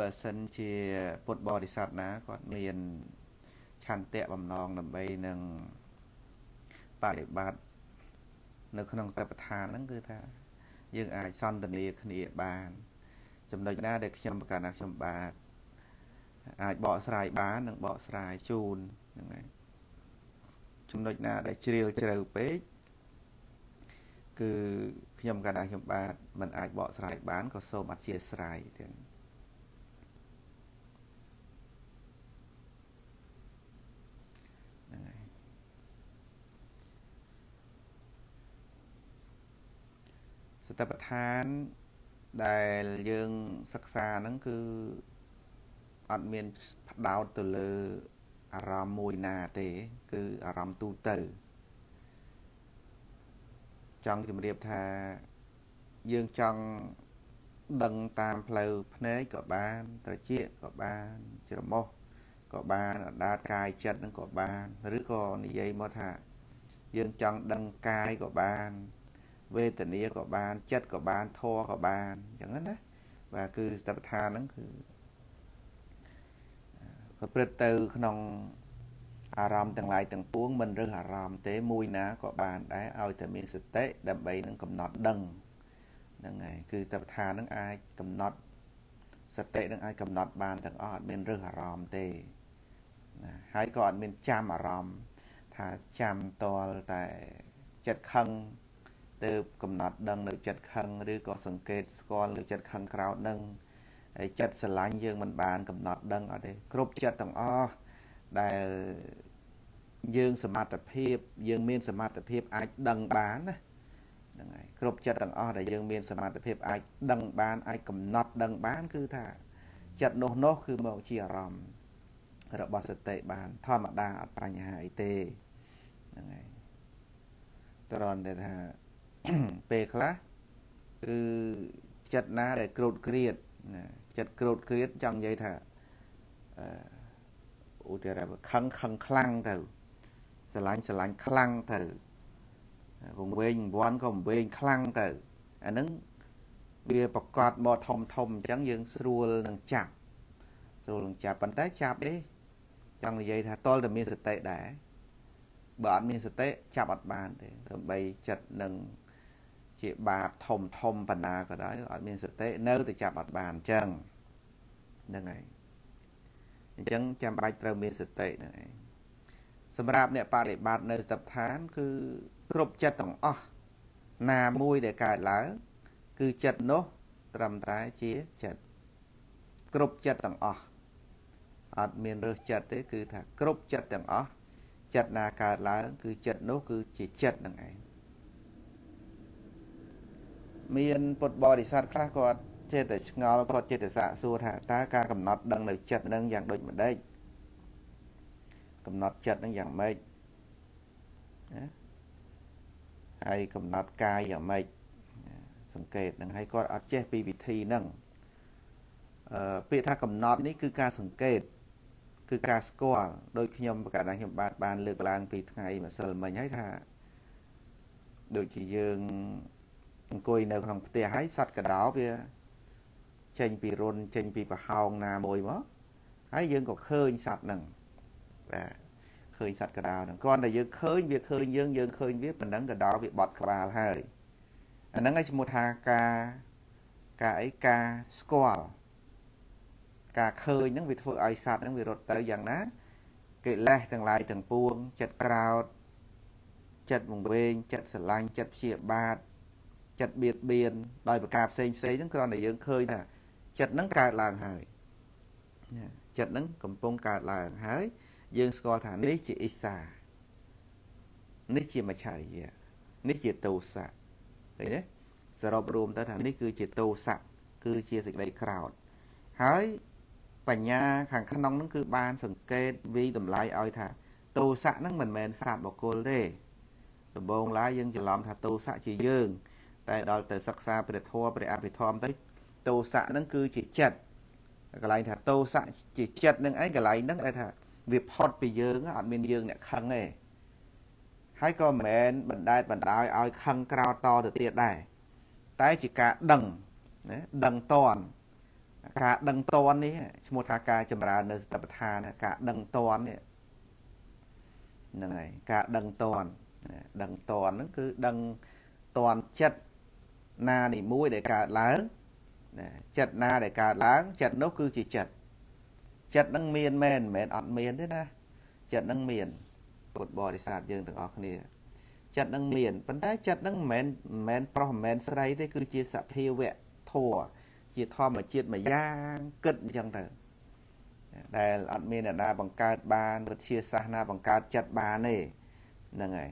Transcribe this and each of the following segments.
បើសិនជាពុទ្ធបរិស័ទណាគាត់មានឆន្ទៈបំណងដើម្បីនឹងបប្រតិបត្តិនៅក្នុងតបឋានហ្នឹងគឺថាយើងអាចសន្ទនាគ្នាបាន ចំណុចណាដែលខ្ញុំប្រកាសថាខ្ញុំបាទអាចបកស្រាយបាននិងបកស្រាយជូនហ្នឹងហើយចំណុចណាដែលជ្រាលជ្រៅពេកគឺខ្ញុំកាលណាខ្ញុំបាទមិនអាចបកស្រាយបានក៏សូមអធិស្ឋានទៀត សតិប្បដ្ឋានដែលយើងសិក្សាហ្នឹងគឺអត់មានផ្ដោតទៅលើអារម្មណ៍មួយណាទេ គឺអារម្មណ៍ទូទៅចង់ជម្រាបថាយើងចង់ដឹងតាមផ្លូវភ្នែកក៏បាន ត្រចៀកក៏បាន ច្រមុះក៏បានអដាតកាយចិត្តនឹងក៏បាន ឬក៏និយាយមកថា យើងចង់ដឹងកាយក៏បាន វេទនាក៏បាន ចិត្តក៏បានធម៌ក៏បានអញ្ចឹងណាបាទគឺស្ថាបដ្ឋានហ្នឹងគឺប្រព្រឹត្តទៅក្នុងអារម្មណ៍ទាំងឡាយទាំងពួងមិនរើសអារម្មណ៍ទេមួយណាក៏បានដែរឲ្យតែមានសតិដើម្បីនឹងកំណត់ដឹងហ្នឹងហើយគឺស្ថាបដ្ឋានហ្នឹងអាចកំណត់សតិនឹងអាចកំណត់បានទាំងអស់អត់មានរើសអារម្មណ៍ទេណាហើយក៏អត់មានចាំអារម្មណ៍ថាចាំតលតែចិត្តខឹង ទៅកំណត់ដឹងនៅចិត្តខឹងឬក៏សង្កេតស្គាល់នៅចិត្តខឹងក្រោតនឹងហើយចិត្តស្រឡាញ់យើងមិនបានកំណត់ដឹងអត់ទេគ្រប់ចិត្តទាំងអស់ដែលយើងសមត្ថភាពយើងមានសមត្ថភាពអាចដឹងបានណាហ្នឹងហើយគ្រប់ចិត្តទាំងអស់ដែលយើងមានសមត្ថភាពអាចដឹងបានអាចកំណត់ដឹងបានគឺថាចិត្តនោះនោះគឺមកជាអារម្មណ៍របស់សតិបាន ធម្មតាអត់បញ្ហាអីទេហ្នឹងហើយត្រង់តែថា ពេលខ្លះគឺចិត្តណាដែលក្រោតក្រៀតណាចិត្តក្រោតក្រៀតចង់និយាយថាអឺឧទាហរណ៍ខឹងខឹងខ្លាំងទៅស្រឡាញ់ស្រឡាញ់ខ្លាំងទៅវងវែងវ័នក៏វែងខ្លាំងទៅអាហ្នឹងវាប្រកាសមកធំធំអញ្ចឹងយើងស្រួលនឹងចាប់ស្រួលនឹងចាប់ប៉ុន្តែចាប់ទេចង់និយាយថាតលតែមានសតិដែរបើអត់មានសតិចាប់អត់បានទេដើម្បីចិត្តនឹង ជាបាបធំធំបណ្ណាក៏ដោយអត់មានសតិនៅតែចាប់អត់បានអញ្ចឹងហ្នឹងហើយអញ្ចឹងចាំបាច់ត្រូវមានសតិហ្នឹងឯងសម្រាប់អ្នកបរិបត្តិនៅស្ថាបឋាន គឺគ្រប់ចិត្តទាំងអស់ណាមួយដែលកើតឡើងគឺចិត្តនោះត្រឹមតែជាចិត្តគ្រប់ចិត្តទាំងអស់អត់មានរើសចិត្តទេ គឺថាគ្រប់ចិត្តទាំងអស់ចិត្តណាកើតឡើង គឺចិត្តនោះគឺជាចិត្តនឹងឯង មានពុទ្ធបរិស័ទខ្លះគាត់ចេះតែឆ្ងល់គាត់ចេះតែសាកសួរថាតើការកំណត់ដឹងនៅចិត្តនឹងយ៉ាងដូចម្ដេចកំណត់ចិត្តនឹងយ៉ាងម៉េចណាហើយកំណត់កាយយ៉ាងម៉េចសង្កេតនឹងហើយគាត់អត់ចេះពីវិធីហ្នឹងអឺពាក្យថាកំណត់នេះគឺការសង្កេតគឺការស្គាល់ដោយខ្ញុំប្រកាសថាខ្ញុំបាទបានលើកឡើងពីថ្ងៃម្សិលមិញហើយថាដូចជាយើង អង្គុយនៅក្នុងផ្ទះហើយសត្វកដោវាចេញពីរុនចេញពីប្រហោងណាមួយមកហើយយើងក៏ឃើញសត្វហ្នឹងបាទឃើញសត្វកដោហ្នឹងគ្រាន់តែយើងឃើញវាឃើញយើងយើងឃើញវាប៉ុណ្ណឹងកដោវាបត់ក្បាលហើយអាហ្នឹងឯងឈ្មោះថាការការអីការស្គាល់ការឃើញហ្នឹងវាធ្វើឲ្យសត្វហ្នឹងវារត់ទៅយ៉ាងណាកិលេសទាំងឡាយទាំងពួងចិត្តក្រោតចិត្តវង្វេងចិត្តស្រឡាញ់ចិត្តព្យាបាទ ចិត្តបៀតបៀនដោយប្រការផ្សេងផ្សេងហ្នឹងគ្រាន់តែយើងឃើញថាចិត្តហ្នឹងកើតឡើងហើយចិត្តហ្នឹងកំពុងកើតឡើងហើយ យើងស្គាល់ថានេះជាអិសានេះជាមច្ឆរិយៈនេះជាទោសៈឃើញទេសរុបរួមទៅថានេះគឺជាទោសៈគឺជាសេចក្តីក្រោធហើយបញ្ញាខាងក្នុងហ្នឹងគឺបានសង្កេតវិតម្លៃឲ្យថាទោសៈហ្នឹងមិនមែនសត្វបុគ្គលទេដំបូងឡើយយើងច្រឡំថាទោសៈជាយើង តែដល់ទៅសិក្សាព្រះធម៌ព្រះអភិធម្មទៅទោសៈហ្នឹងគឺជាចិត្តកន្លែងថាទោសៈជាចិត្តនឹងឯងកន្លែងហ្នឹងដែលថាវាផុតពីយើងអត់មានយើងអ្នកខឹងទេហើយក៏មិនមែនបណ្ដែតបណ្ដោយឲ្យខឹងក្រោតតទៅទៀតដែរតែជាការដឹងណាដឹងតន់ការដឹងតននេះឈ្មោះថាការចម្រើននៅសតិប្បដ្ឋានការដឹងតននេះហ្នឹងហើយការដឹងតនដឹងតនហ្នឹងគឺដឹងតនចិត្ត ណានីមួយដែលកើតឡើងចិត្តណាដែលកើតឡើងចិត្តនោះគឺជាចិត្តចិត្តនឹងមានមែនមិនមែនអត់មានទេណាចិត្តនឹងមានពុទ្ធបរិស័ទយើងទាំងអស់គ្នាចិត្តនឹងមានប៉ុន្តែចិត្តនឹងមិនមែនមិនមែនប្រុសមិនមែនស្រីទេគឺជាសភាវៈធัวជាធម្មជាតិមួយយ៉ាងគិតអញ្ចឹងទៅដែលអត់មានអ្នកណាបង្កើតបានវិទ្យាសាស្ត្រណាបង្កើតចិត្តបានទេហ្នឹងហើយ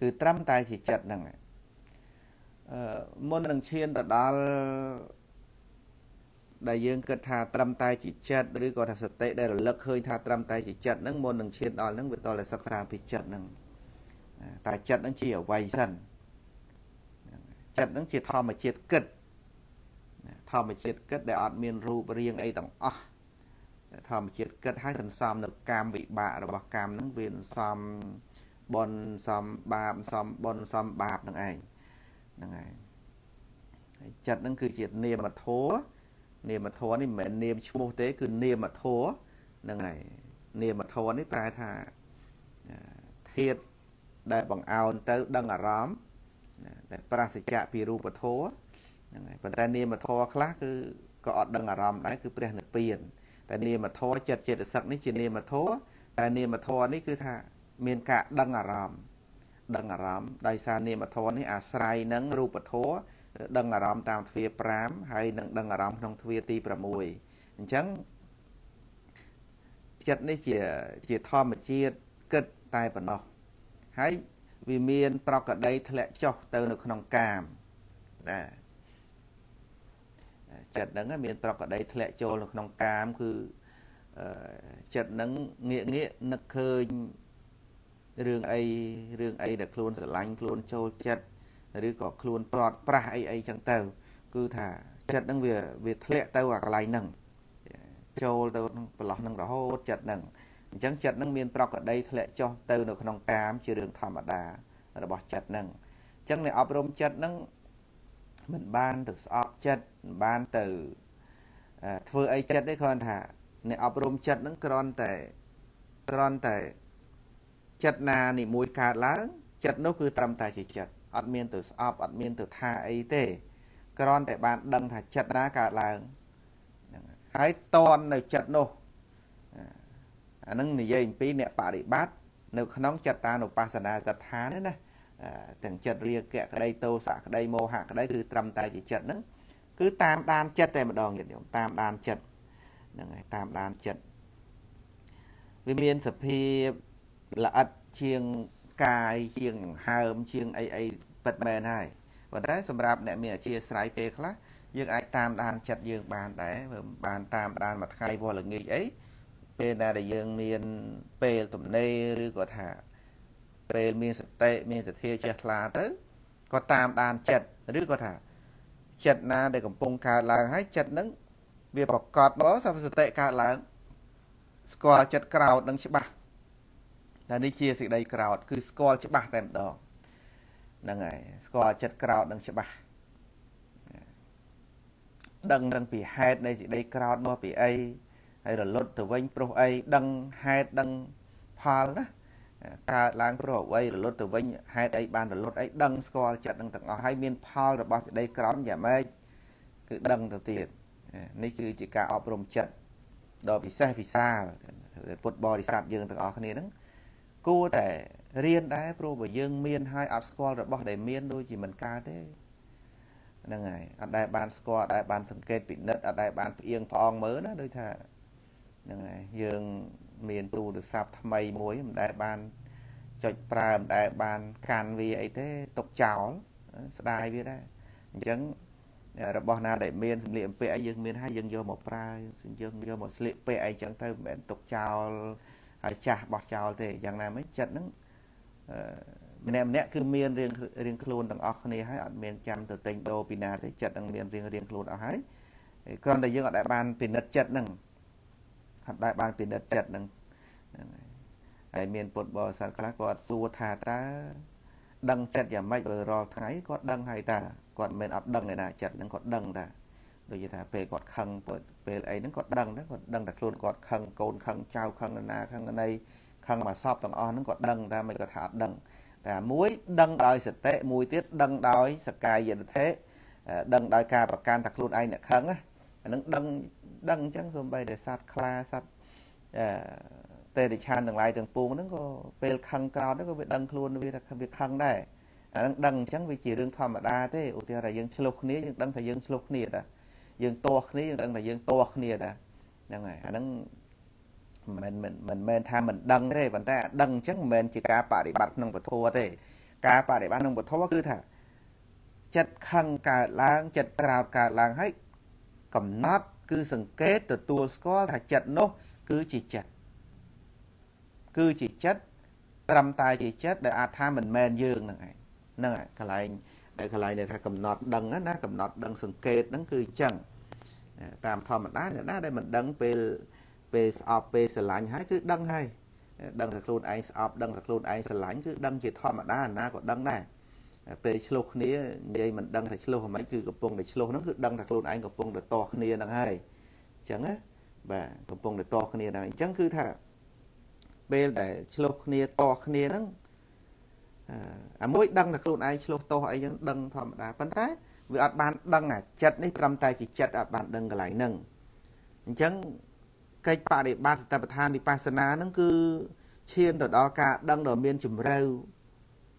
គឺត្រឹមតែជាចិត្តហ្នឹងអឺមុននឹងឈានទៅដល់ដែលយើងគិតថាត្រឹមតែជាចិត្តឬក៏ថាសតិដែលរលឹកឃើញថាត្រឹមតែជាចិត្តហ្នឹងមុននឹងឈានដល់ហ្នឹងវាតតែសិក្សាពីចិត្តហ្នឹងតែចិត្តហ្នឹងជាអវ័យសិនចិត្តហ្នឹងជាធម្មជាតិគិតធម្មជាតិគិតដែលអត់មានរូបរាងអីទាំងអស់ធម្មជាតិគិតឲ្យសន្សំនៅកម្មវិបាករបស់កម្មហ្នឹងវាសន្សំ បនសំបាបសំបនសំបាបនឹងឯងហ្នឹងហើយចិត្តហ្នឹងគឺជានាមធម៌នាមធម៌នេះមិនមែននាមឈ្មោះទេ គឺនាមធម៌ហ្នឹងហើយនាមធម៌នេះប្រែថាធាតដែលបង្អោនទៅ ដឹងអារម្មណ៍ដែលប្រសិជ្ជៈពីរូបធម៌ហ្នឹងហើយប៉ុន្តែនាមធម៌ខ្លះគឺក៏អត់ដឹងអារម្មណ៍ដែរគឺព្រះនិព្វានតែនាមធម៌ចិត្តចេតសិកនេះជានាមធម៌តែនាមធម៌នេះគឺថា មានការដឹងអារម្មណ៍ដឹងអារម្មណ៍ដោយសារនាមធម៌នេះអាស្រ័យនឹងរូបធម៌ដឹងអារម្មណ៍តាមទ្វា5ហើយនឹងដឹងអារម្មណ៍ក្នុងទ្វាទី6អញ្ចឹងចិត្តនេះជាជាធម្មជាតិគិតតែប៉ុណ្ណោះហើយវាមាន ប្រកដីធ្លាក់ចុះទៅនៅក្នុងកាមណាចិត្តហ្នឹងមានប្រកដីធ្លាក់ចូលនៅក្នុងកាមគឺចិត្តហ្នឹងងាកងាកនឹកឃើញ រឿងអីរឿងអីដែលខ្លួនស្រឡាញ់ខ្លួនចូលចិត្តឬក៏ខ្លួនព្រាត់ប្រាស់អីអីចឹងទៅ គឺថាចិត្តហ្នឹងវាវាធ្លាក់ទៅអាកន្លែងហ្នឹងចូលទៅប្រឡោះហ្នឹងរហូតចិត្តហ្នឹងអញ្ចឹងចិត្តហ្នឹងមានប្រកដីធ្លាក់ចុះទៅនៅក្នុងកាមជារឿងធម្មតារបស់ចិត្តហ្នឹងអញ្ចឹងអ្នកអប់រំចិត្តហ្នឹងមិនបានទៅស្អប់ចិត្តមិនបានទៅធ្វើអីចិត្តទេគ្រាន់ថាអ្នកអប់រំចិត្តហ្នឹងគ្រាន់តែគ្រាន់តែ ចិត្តណានីមួយកើតឡើងចិត្តនោះគឺត្រឹមតែជាចិត្តអត់មានទៅស្អប់អត់មានទៅថាអីទេគ្រាន់តែបានដឹងថាចិត្តណាកើតឡើងហ្នឹងហើយតននៅចិត្តនោះអានឹងនិយាយអំពីអ្នកបរិបត្តិនៅក្នុងចិត្តតានុបស្សនាកថានេះណាទាំងចិត្តរាគៈក្តីតោសៈក្តីមោហៈក្តីគឺត្រឹមតែជាចិត្តហ្នឹងគឺតាមដានចិត្តតែម្ដងញាតិញោមតាមដានចិត្តហ្នឹងហើយតាមដានចិត្តវាមានសភាព ល្អិតជាងកាយជាងដង្ហើមជាងអីអីពិតមែនហើយប៉ុន្តែសម្រាប់អ្នកមានអធិស្ស្រ័យពេលខ្លះយើងអាចតាមដានចិត្តយើងបានដែរបានតាមដានមួយថ្ងៃវល់ល្ងាចអីពេលណាដែលយើងមានពេលទំនេរឬក៏ថាពេលមានសតិមានសទ្ធាចេះថ្លាទៅក៏តាមដានចិត្តឬក៏ថាចិត្តណាដែលកំពុងកើតឡើងហើយចិត្តនឹងវាប្រកបមកសតិកើតឡើងស្គាល់ចិត្តក្រោតនឹងច្បាស់ តែនេះជាសេចក្តីក្រោតគឺស្គាល់ច្បាស់តែម្ដងហ្នឹងហើយស្គាល់ចិត្តក្រោតនឹងច្បាស់ដឹងដឹងពីហេតុនៃសេចក្តីក្រោតមកពីអីហើយរលត់ទៅវិញព្រោះអីដឹងហេតុដឹងផលណាកើតឡើងព្រោះអ្វីរលត់ទៅវិញហេតុអីបានរលត់អីដឹងស្គាល់ចិត្តនឹងទាំងអស់ហើយមានផលរបស់សេចក្តីក្រោតយ៉ាងម៉េចគឺដឹងទៅទៀតនេះគឺជាការអប់រំចិត្តដ៏ពិសេសវិសាលពុទ្ធបរិស័ទយើងទាំងអស់គ្នាហ្នឹង គួរតែរៀនដែរព្រោះបើយើងមានហើយអត់ស្គាល់របស់ដែលមានដូចជាមិនកើតទេហ្នឹងហើយអត់ដែលបានស្គាល់អត់ដែលបានសង្កេតពិនិត្យអត់ដែលបានផ្អៀងផ្អងមើលណាដូចថាហ្នឹងហើយយើងមានទូរស័ព្ទថ្មីមួយមិនដែលបានចុចប្រើមិនដែលបានកាន់វាអីទេទុកចោលស្ដាយវាដែរអញ្ចឹងរបស់ណាដែលមានសម្លៀកបំពាក់អីយើងមានហើយយើងយកមកប្រើយើងយកមកស្លៀកពាក់អីចឹងទៅមិនមែនទុកចោល ហើយចាស់បោះចោលទេយ៉ាងណាមិញចិត្តហ្នឹងម្នាក់ម្នាក់គឺមានរៀងរៀងខ្លួនទាំងអស់គ្នាហើយអត់មានចាំទៅទិញដូរពីណាទេចិត្តនឹងមានរៀងរៀងខ្លួនអស់ហើយគ្រាន់តែយើងអត់ដែលបានពិនិត្យចិត្តហ្នឹងអត់ដែលបានពិនិត្យចិត្តហ្នឹងហើយមានពុទ្ធបរិស័ទខ្លះគាត់សួរថាតើដឹងចិត្តយ៉ាងម៉េចបើរាល់ថ្ងៃគាត់ដឹងហើយតើគាត់មិនមែនអត់ដឹងឯណាចិត្តហ្នឹងគាត់ដឹងថា ដូចថាពេលគាត់ខឹងពេលអីហ្នឹងគាត់ដឹងណាគាត់ដឹងតែខ្លួនគាត់ខឹងកូនខឹងចៅខឹងណាខឹងណីខឹងមកសពទាំងអស់ហ្នឹងគាត់ដឹងតែមិនគាត់ថាអត់ដឹងតែមួយដឹងដោយសតិមួយទៀតដឹងដោយសកាយយដ្ឋិដឹងដោយការប្រកាន់ថាខ្លួនឯងអ្នកខឹងណាអានឹងដឹងដឹងអញ្ចឹងសូម្បីតែសត្វខ្លាសត្វអឺតេរិឆានទាំងឡាយទាំងពួងហ្នឹងក៏ពេលខឹងក្រោតហ្នឹងក៏វាដឹងខ្លួនវាថាវាខឹងដែរអាហ្នឹងដឹងអញ្ចឹងវាជារឿងធម្មតាទេឧទាហរណ៍ថាយើងឆ្លុះគ្នាយើងដឹងថាយើងឆ្លុះគ្នាតា យើងទាស់គ្នាយើងដឹងថាយើងទាស់គ្នាតាហ្នឹងហើយអាហ្នឹងមិនមិនមិនមែនថាមិនដឹងទេប៉ុន្តែអាដឹងអញ្ចឹងមិនមែនជាការបដិបត្តិក្នុងពធទេ ការបដិបត្តិក្នុងពធគឺថាចិត្តខឹងកើតឡើងចិត្តក្រោតកើតឡើងហើយកំណត់ គឺសង្កេតទទួលស្គាល់ថាចិត្តនោះ គឺជាចិត្តគឺជាចិត្តត្រឹមតែជាចិត្តដែលអាចថាមិនមែនយើងហ្នឹងឯងហ្នឹងហើយកន្លែងដែលកន្លែងដែលថាកំណត់ដឹងណាកំណត់ដឹងសង្កេតហ្នឹងគឺអញ្ចឹង តាមធម្មតាអ្នកណាដែលមិនដឹងពេលពេលស្អប់ពេលស្រឡាញ់ហើយគឺដឹងហើយដឹងថាខ្លួនឯងស្អប់ដឹងថាខ្លួនឯងស្រឡាញ់គឺដឹងជាធម្មតាណាក៏ដឹងដែរពេលឆ្លោះគ្នានិយាយមិនដឹងថាឆ្លោះហ្មងគឺកំពុងតែឆ្លោះហ្នឹងគឺដឹងថាខ្លួនឯងកំពុងតែតោះគ្នាហ្នឹងហើយអញ្ចឹងណាបាទកំពុងតែតោះគ្នាហ្នឹងអញ្ចឹងគឺថាពេលដែលឆ្លោះគ្នាតោះគ្នាហ្នឹងអាមួយដឹងថាខ្លួនឯងឆ្លោះតោះអីចឹងដឹងធម្មតាប៉ុន្តែ វាអត់បានដឹងអាចិត្តនេះត្រឹមតែជាចិត្តអត់បានដឹងកន្លែងហ្នឹងអញ្ចឹងកិច្ចបដិបត្តិសតិប្បដ្ឋានវិបស្សនាហ្នឹងគឺឈានទៅដល់ការដឹងដ៏មានជំរឿ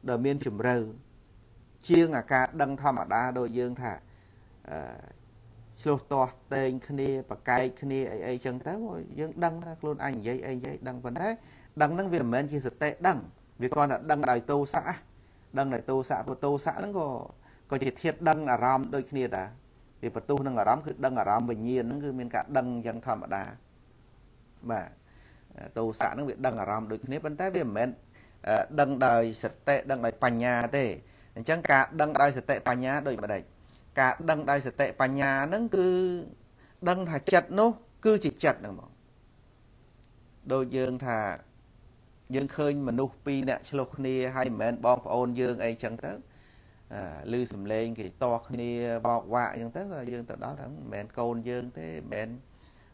ដ៏មានជំរឿជាងអាការដឹងធម្មតាដូចយើងថាអឺឆ្លោះទាស់តែងគ្នាប្រកែកគ្នាអីអីចឹងទៅយើងដឹងថាខ្លួនឯងនិយាយអីនិយាយដឹងប៉ុន្តែដឹងហ្នឹងវាមិនមែនជាសតិដឹងវាគ្រាន់តែដឹងដោយទោសៈដឹងដោយទោសៈព្រោះទោសៈហ្នឹងក៏ ក៏ជាធាតដឹងអារម្មណ៍ដូចគ្នាដែរវាបន្ទុះនឹងអារម្មណ៍គឺដឹងអារម្មណ៍វិញ្ញាណហ្នឹងគឺមានការដឹងយ៉ាងធម្មតាបាទទោសៈហ្នឹងវាដឹងអារម្មណ៍ដូចគ្នាប៉ុន្តែវាមិនមែនដឹងដោយសតិដឹងដោយបញ្ញាទេអញ្ចឹងការដឹងដោយសតិបញ្ញាដូចម្ដេចការដឹងដោយសតិបញ្ញាហ្នឹងគឺដឹងថាចិត្តនោះ គឺជាចិត្តហ្នឹងមកដូចយើងថាយើងឃើញមនុស្សពីរអ្នកឆ្លោះគ្នាហើយមិនមែនបងប្អូនយើងអីចឹងទៅ ឮសំឡេងគេតោះគ្នាបោកវាក់អញ្ចឹងទៅយើងទៅដល់ថាមិនមែនកូនយើងទេមិនមែន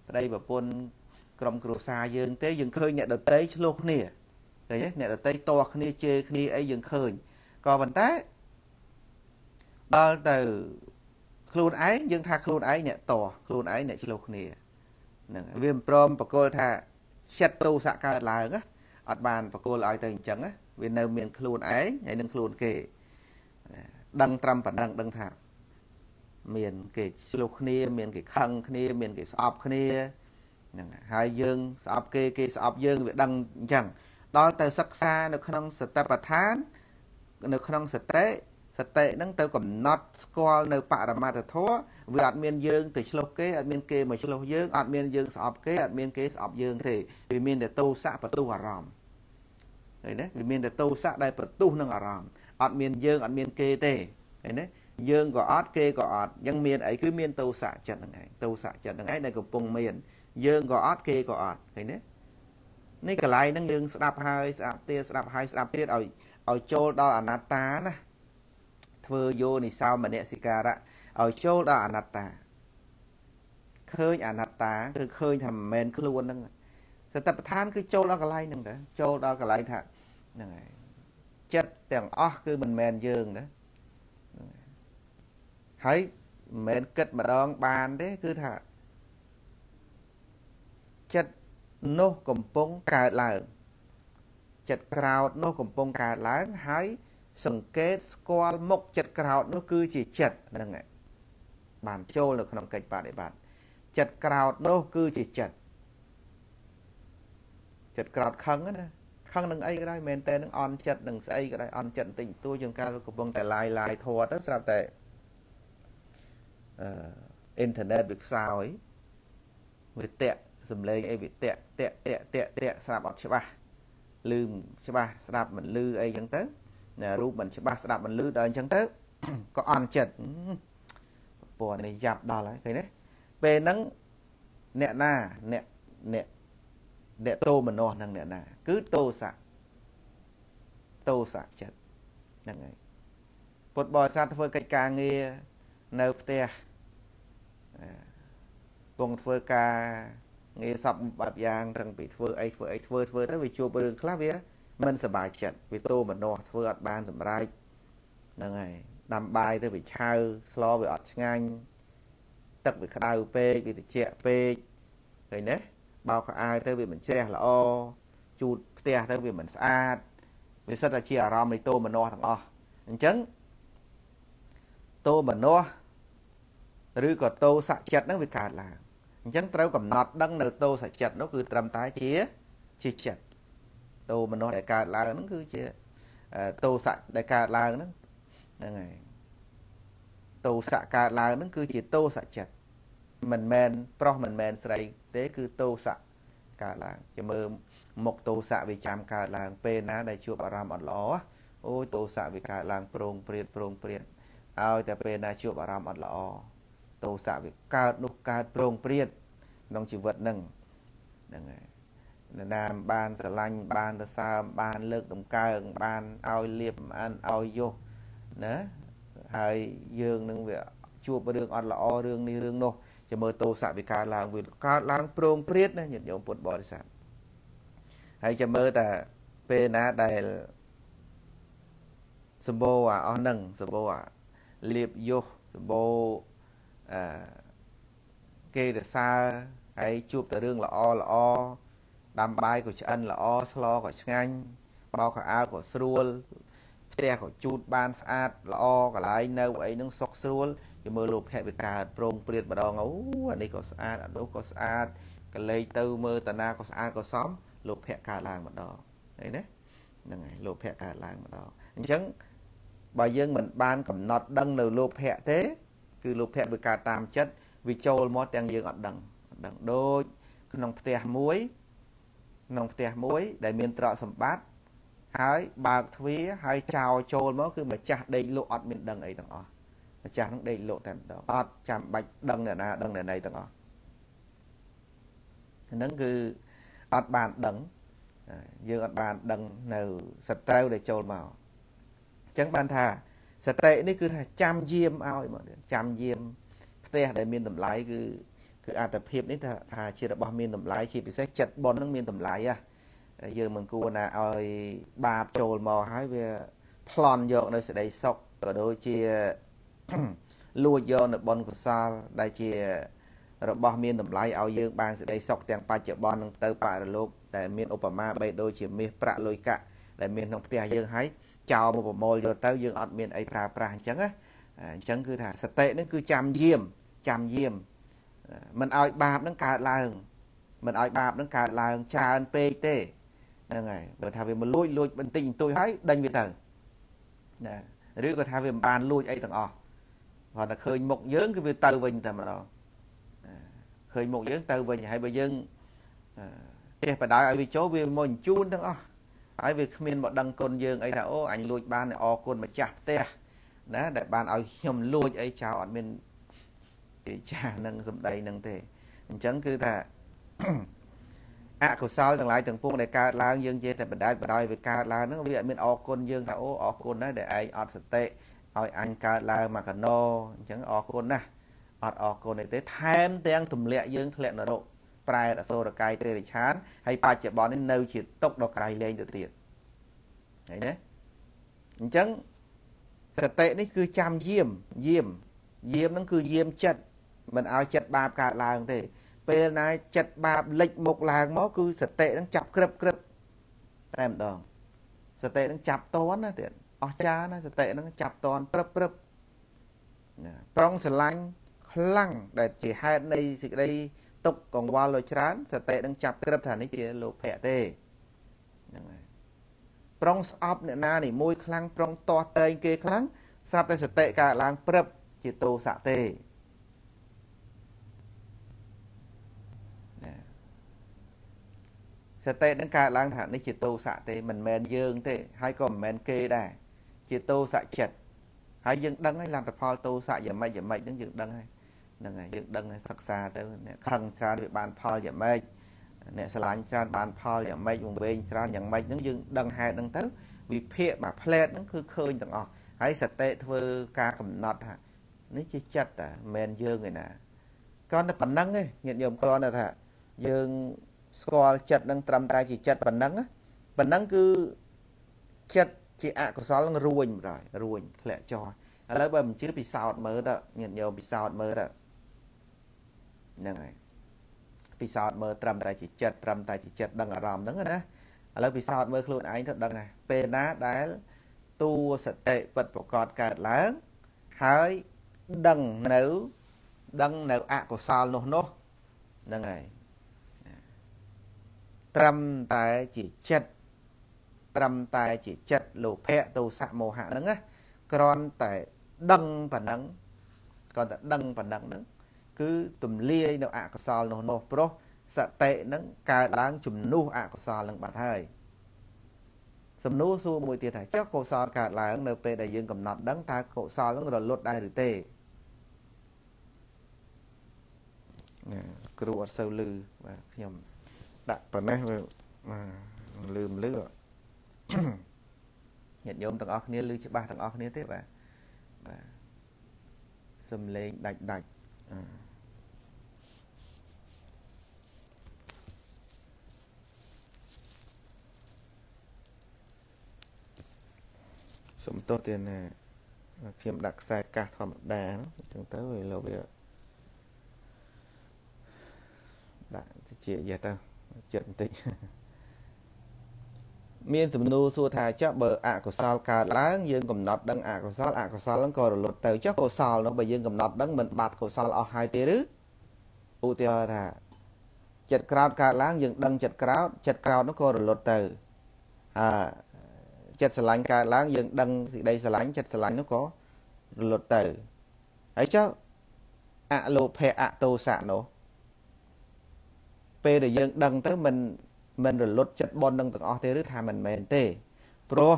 ប្តីប្រពន្ធក្រុមគ្រួសារយើងទេយើងឃើញអ្នកដតីឆ្លោះគ្នាឃើញទេអ្នកដតីតោះគ្នាជេរគ្នាអីយើងឃើញក៏ប៉ុន្តែដល់ទៅខ្លួនឯងយើងថាខ្លួនឯងអ្នកតោះខ្លួនឯងអ្នកឆ្លោះគ្នាហ្នឹងវាមិនព្រមបកគលថាចិត្តទោសៈកើតឡើងណាអត់បានបកគលឲ្យទៅអញ្ចឹងណាវានៅមានខ្លួនឯងហើយនឹងខ្លួនគេ ដឹងត្រឹមប៉ុណ្ណឹងដឹងថា មានគេឆ្លោះគ្នា មានគេខឹងគ្នា មានគេស្អប់គ្នាហ្នឹងហើយយើងស្អប់គេគេស្អប់យើងវាដឹងអញ្ចឹងដល់ទៅសិក្សានៅក្នុងសតិប្បដ្ឋាន នៅក្នុងសតិសតិហ្នឹងទៅកំណត់ស្គាល់នៅបរមត្ថធម៌វាអត់មានយើងទៅឆ្លោះគេអត់មានគេមកឆ្លោះយើងអត់មានយើងស្អប់គេអត់មានគេស្អប់យើងទេវាមានតែទោសៈបន្ទុះអារម្មណ៍ឃើញទេវាមានតែទោសៈដែលបន្ទុះនឹងអារម្មណ៍ អត់មានយើងអត់មានគេទេឃើញទេយើងក៏អត់គេក៏អត់អញ្ចឹងមានអីគឺមានទោសៈចិត្តហ្នឹងឯងទោសៈចិត្តហ្នឹងឯងដែលកំពុងមាន យើងក៏អត់គេក៏អត់ឃើញទេនេះកន្លែងហ្នឹងយើងស្ដាប់ហើយស្ដាប់ទៀតស្ដាប់ហើយស្ដាប់ទៀតឲ្យឲ្យចូលដល់អនត្តាណាធ្វើយោនិសោមនសិការៈឲ្យចូលដល់អនត្តាឃើញអនត្តាគឺឃើញថាមិនមែនខ្លួនហ្នឹងសតិប្បដ្ឋានគឺចូលដល់កន្លែងហ្នឹងតាចូលដល់កន្លែងថាហ្នឹងហើយ ចិត្តទាំងអស់គឺមិនមែនយើងណាហើយមិនមែនគិតម្ដងបានទេគឺថាចិត្តនោះកំពុងកើតឡើងចិត្តក្រោតនោះកំពុងកើតឡើងហើយសង្កេតស្គាល់មុខចិត្តក្រោតនោះគឺជាចិត្តហ្នឹងបានចូលនៅក្នុងកិច្ចបដិបត្តិចិត្តក្រោតនោះគឺជាចិត្តចិត្តក្រោតខឹងណា ខឹងនឹងអីក៏ដោយមែនតែនឹងអន់ចិត្តនឹងស្អីក៏ដោយអន់ចិត្តបន្តិចតួជាងកាលកំពុងតែឡាយឡាយធัวទៅស្រាប់តែអឺអ៊ីនធឺណិតវាខ្សោយវាតាក់សំឡេងអីវាតាក់តាក់តាក់តាក់តាក់ស្រាប់អត់ច្បាស់លឺច្បាស់ស្ដាប់មិនលឺអីចឹងទៅណារូបមិនច្បាស់ស្ដាប់មិនលឺដល់អញ្ចឹងទៅក៏អន់ចិត្តពណ៌នេះយ៉ាប់ដល់ហើយឃើញទេពេលហ្នឹងអ្នកណាអ្នកអ្នក អ្នកតោមនោះនឹងអ្នកណា គឺតោសៈតោសៈចិត្តហ្នឹងហើយ ពុទ្ធបរិស័ទធ្វើកិច្ចការងារនៅផ្ទះពងធ្វើការងារសពបែបយ៉ាងទាំងពីធ្វើអីធ្វើអីធ្វើធ្វើទៅវាជួបរឿងខ្លះវាមិនសบายចិត្តវាតោមនោះធ្វើអត់បានសម្រេចហ្នឹងហើយដាំបាយទៅវាឆៅស្លវាអត់ឆ្ងាញ់ទឹកវាក្តៅពេកវាត្រជាក់ពេកឃើញទេ បោកខោអាវទៅវាមិនជ្រះល្អជូតផ្ទះទៅវាមិនស្អាតវាសិតតែជាអារម្មណ៍នៃតោមនោះទាំងអស់អញ្ចឹងតោមនោះឬក៏តោស័កចិត្តហ្នឹងវាកើតឡើងអញ្ចឹងត្រូវកំណត់ដឹងនៅតោសច្ចៈនោះគឺត្រឹមតែជាជាចិត្តតោមនុស្សដែលកើតឡើងហ្នឹងគឺជាតោសៈដែលកើតឡើងហ្នឹងហ្នឹងហើយតោសៈកើតឡើងហ្នឹងគឺជាតោសច្ចៈ មិនមែនប្រុសមិនមែនស្រីទេគឺតោសៈកើតឡើងជាមើលមុខតោសៈវាចាំកើតឡើង ពេលណាដែលជួបអារម្មណ៍អត់ល្អអូយតោសៈវាកើតឡើងប្រងព្រាតប្រងព្រាតឲ្យតែពេលណាជួបអារម្មណ៍អត់ល្អទោសៈវាកើតនោះកើតប្រងព្រាតក្នុងជីវិតនឹងហ្នឹងហើយនរណាបានស្រឡាញ់បានសរសើរបានលើកតម្កើងបានឲ្យលៀបអានឲ្យយុះណាហើយយើងនឹងវាជួបរឿងអត់ល្អរឿងនេះរឿងនោះ ចាំមើលទោសៈវាកើតឡើងវាកើតឡើងប្រងព្រាតណាញាតិញោមពុទ្ធបរិស័ទហើយចាំមើលតែពេលណាដែលសម្បូរអាអស់នឹងសម្បូរអាលៀបយុះសម្បូរអឺគេរសើរហើយជួបតែរឿងល្អល្អដាំបាយក៏ឆ្អិនល្អស្លក៏ឆ្ងាញ់បោកខោអាវក៏ស្រួលផ្ទះក៏ជូតបានស្អាតល្អកន្លែងនៅអីហ្នឹងសុខស្រួល ជាមើលលោភៈវាកើតប្រងព្រាតម្ដងអូអានេះក៏ស្អាតអានោះក៏ស្អាតកលេចទៅមើលតាណាក៏ស្អាតក៏សមលោភៈកើតឡើងម្ដងឃើញទេហ្នឹងហើយលោភៈកើតឡើងម្ដងអញ្ចឹងបើយើងមិនបានកំណត់ដឹងនៅលោភៈទេ គឺលោភៈវាកើតតាមចិត្តវាចូលមកទាំងយើងអត់ដឹងអត់ដឹងដូចក្នុងផ្ទះមួយក្នុងផ្ទះមួយ ដែលមានទ្រព្យសម្បត្តិហើយបើកទ្វារហើយចោលចូលមកគឺម្ចាស់ដេកលក់អត់មានដឹងអីទាំងអស់ ម្ចាស់នឹងដេកលក់តែម្ដងអត់ចាំបាច់ដឹងអ្នកណាដឹងអ្នកណីទាំងអស់ហ្នឹងគឺអត់បានដឹងយើងអត់បានដឹងនៅសត្រូវដែលចូលមកអញ្ចឹងបានថាសតិនេះគឺថាចាំយាមឲ្យមកចាំយាមផ្ទះដែលមានតម្លៃគឺគឺអត្តភាពនេះថាថាជារបស់មានតម្លៃជាពិសេសចិត្តប៉ុននឹងមានតម្លៃហ៎យើងមិនគួរណាឲ្យបាបចូលមកហើយវាប្លន់យកនៅសេចក្តីសុខក៏ដូចជា លួចយកនៅបុណ្យកុសលដែលជា របស់មានតម្លៃឲ្យយើងបានសេចក្តីសុខទាំងបច្ចុប្បន្ននឹងទៅបរិលោកដែលមានឧបមាបីដូចជាមាសប្រាក់លុយកាក់ដែលមានក្នុងផ្ទះយើងហើយចោលមកប្រមូលយកទៅយើងអត់មានអីប្រើប្រាស់អញ្ចឹងណាអញ្ចឹងគឺថាសតិនេះគឺចាំយាមចាំយាមមិនឲ្យបាបនឹងកើតឡើងមិនឲ្យបាបនឹងកើតឡើងច្រើនពេកទេហ្នឹងហើយបើថាវាមកលួចលួចបន្តិចបន្តួចហើយដេញវាទៅណាឬក៏ថាវាមិនបានលួចអីទាំងអស់ គាត់តែឃើញមុខយើងគឺវាទៅវិញតែម្ដងឃើញមុខយើងទៅវិញហើយបើយើងចេះបដ ாய் ឲ្យវាចូលវាមកជូនទាំងអស់ហើយវាគ្មានមកដឹងគុណយើងអីថាអូអញលួចបានអរគុណម្ចាស់ផ្ទះណាដែលបានឲ្យខ្ញុំលួចអីចោលអត់មានគេចាស់នឹងសម្ដីនឹងទេអញ្ចឹងគឺថាអកុសលទាំងឡាយទាំងពួងដែលកើតឡើងយើងចេះតែបដាច់បដោយវាកើតឡើងហ្នឹងវាអត់មានអរគុណយើងថាអូអរគុណណាស់ដែលឯងអត់សតិ ឲ្យអញកើតឡើងមកកណោអញ្ចឹងអរគុណណាស់អត់អរគុណទេថែមទាំងទម្លាក់យើងធ្លាក់នរកប្រែអសូរកាយទេរិឆានហើយបច្ចុប្បន្ននេះនៅជាຕົកដល់ក្រៃលែងទៅទៀតឃើញទេអញ្ចឹងសតិនេះគឺចាំយាមយាមយាមហ្នឹងគឺយាមចិត្តមិនឲ្យចិត្តបាបកើតឡើងទេ ពេលណាចិត្តបាបលេចមុខឡើងមកគឺសតិហ្នឹងចាប់ក្រឹបក្រឹបតែម្ដងសតិហ្នឹងចាប់តន់ណាទៀត អស្ចារ្យណាសតិហ្នឹងចាប់តន់ព្រឹបព្រឹបប្រុងស្រឡាញ់ខ្លាំងដែលជាហេតុនៃសេចក្តីទុកកង្វល់លុយច្រើនសតិនឹងចាប់ក្រឹបថានេះជាលោភៈទេហ្នឹងហើយប្រុងស្អប់អ្នកណានេះមួយខ្លាំងប្រុងទាស់តែងគេខ្លាំងស្រាប់តែសតិកើតឡើងព្រឹបជាទោសៈទេសតិនឹងកើតឡើងថានេះជាទោសៈទេមិនមែនយើងទេហើយក៏មិនមែនគេដែរ ជាទោសៈចិត្តហើយយើងដឹងហើយលទ្ធផលទោសៈយ៉ាងម៉េចយ៉ាងម៉េចហ្នឹងយើងដឹងហើយហ្នឹងហើយយើងដឹងហើយសិក្សាទៅអ្នកខឹងច្រើនវាបានផលយ៉ាងម៉េចអ្នកស្រឡាញ់ច្រើនបានផលយ៉ាងម៉េចវង្វេងច្រើនយ៉ាងម៉េចហ្នឹងយើងដឹងហេតុហ្នឹងទៅវិភាគបាទផ្លែតហ្នឹងគឺឃើញទាំងអស់ហើយសតិធ្វើការកំណត់ថានេះជាចិត្តតាមិនមែនយើងឯណាគ្រាន់តែប៉ុណ្្នឹងឯងញាតិញោមគ្រាន់តែថាយើងស្គាល់ចិត្តនឹងត្រឹមតែជាចិត្តប៉ុណ្្នឹងប៉ុណ្្នឹងគឺចិត្ត ជាអកុសលនឹងរួញបណ្ដោយរួញធ្លាក់ចោលឥឡូវបើមិនជឿពិសោធន៍មើលទៅញាតិញោមពិសោធន៍មើលទៅហ្នឹងហើយពិសោធន៍មើលត្រឹមតែជាចិត្តត្រឹមតែជាចិត្តដឹងអារម្មណ៍ហ្នឹងណាឥឡូវពិសោធន៍មើលខ្លួនឯងទៅដឹងណាពេលណាដែលតួសតិពិតប្រកបកើតឡើងហើយដឹងនៅដឹងនៅអកុសលនោះនោះហ្នឹងហើយត្រឹមតែជាចិត្ត ត្រឹមតែជាចិត្តលោភៈទោសៈមោហៈហ្នឹងណាគ្រាន់តែដឹងប៉ុណ្ណឹងគ្រាន់តែដឹងប៉ុណ្ណឹងហ្នឹងគឺទម្លាយនៅអកុសលនោះនោះព្រោះសតិហ្នឹងកើតឡើងជំនួសអកុសលនឹងបាត់ហើយសំណួរសួរមួយទៀតថាចុះកុសលកើតឡើងនៅពេលដែលយើងកំណត់ដឹងតើកុសលនឹងរលត់ដែរឬទេណាគ្រូអត់សូវលឺបាទខ្ញុំដាក់ប៉ុណ្ណេះវាលឺមិនលឺ ញាតិញោមទាំងអស់គ្នាលឺច្បាស់ទាំងអស់គ្នាទេបាទបាទសំឡេងដាច់ដាច់សុំទោសទៀតណាខ្ញុំដាក់ខ្សែកាសធម្មតាអញ្ចឹងទៅវាលោកវាដាក់ជាយេទៅចិត្តបន្តិច មានសំណួរសួរថាចុះបើអកុសលកើតឡើងយើងកំណត់ដឹងអកុសលអកុសលហ្នឹងក៏រលត់ទៅចុះកុសលនោះបើយើងកំណត់ដឹងមិនបាត់កុសលអស់ហើយទេឬឧទាហរណ៍ថាចិត្តក្រោតកើតឡើងយើងដឹងចិត្តក្រោតចិត្តក្រោតនោះក៏រលត់ទៅអើចិត្តស្រឡាញ់កើតឡើងយើងដឹងសេចក្តីស្រឡាញ់ចិត្តស្រឡាញ់នោះក៏រលត់ទៅហើយចុះអលោភៈអតោសៈនោះពេលដែលយើងដឹងទៅមិន មិនរលត់ចិត្តបននឹងទាំងអស់ទេឬថាមិនមែនទេព្រោះ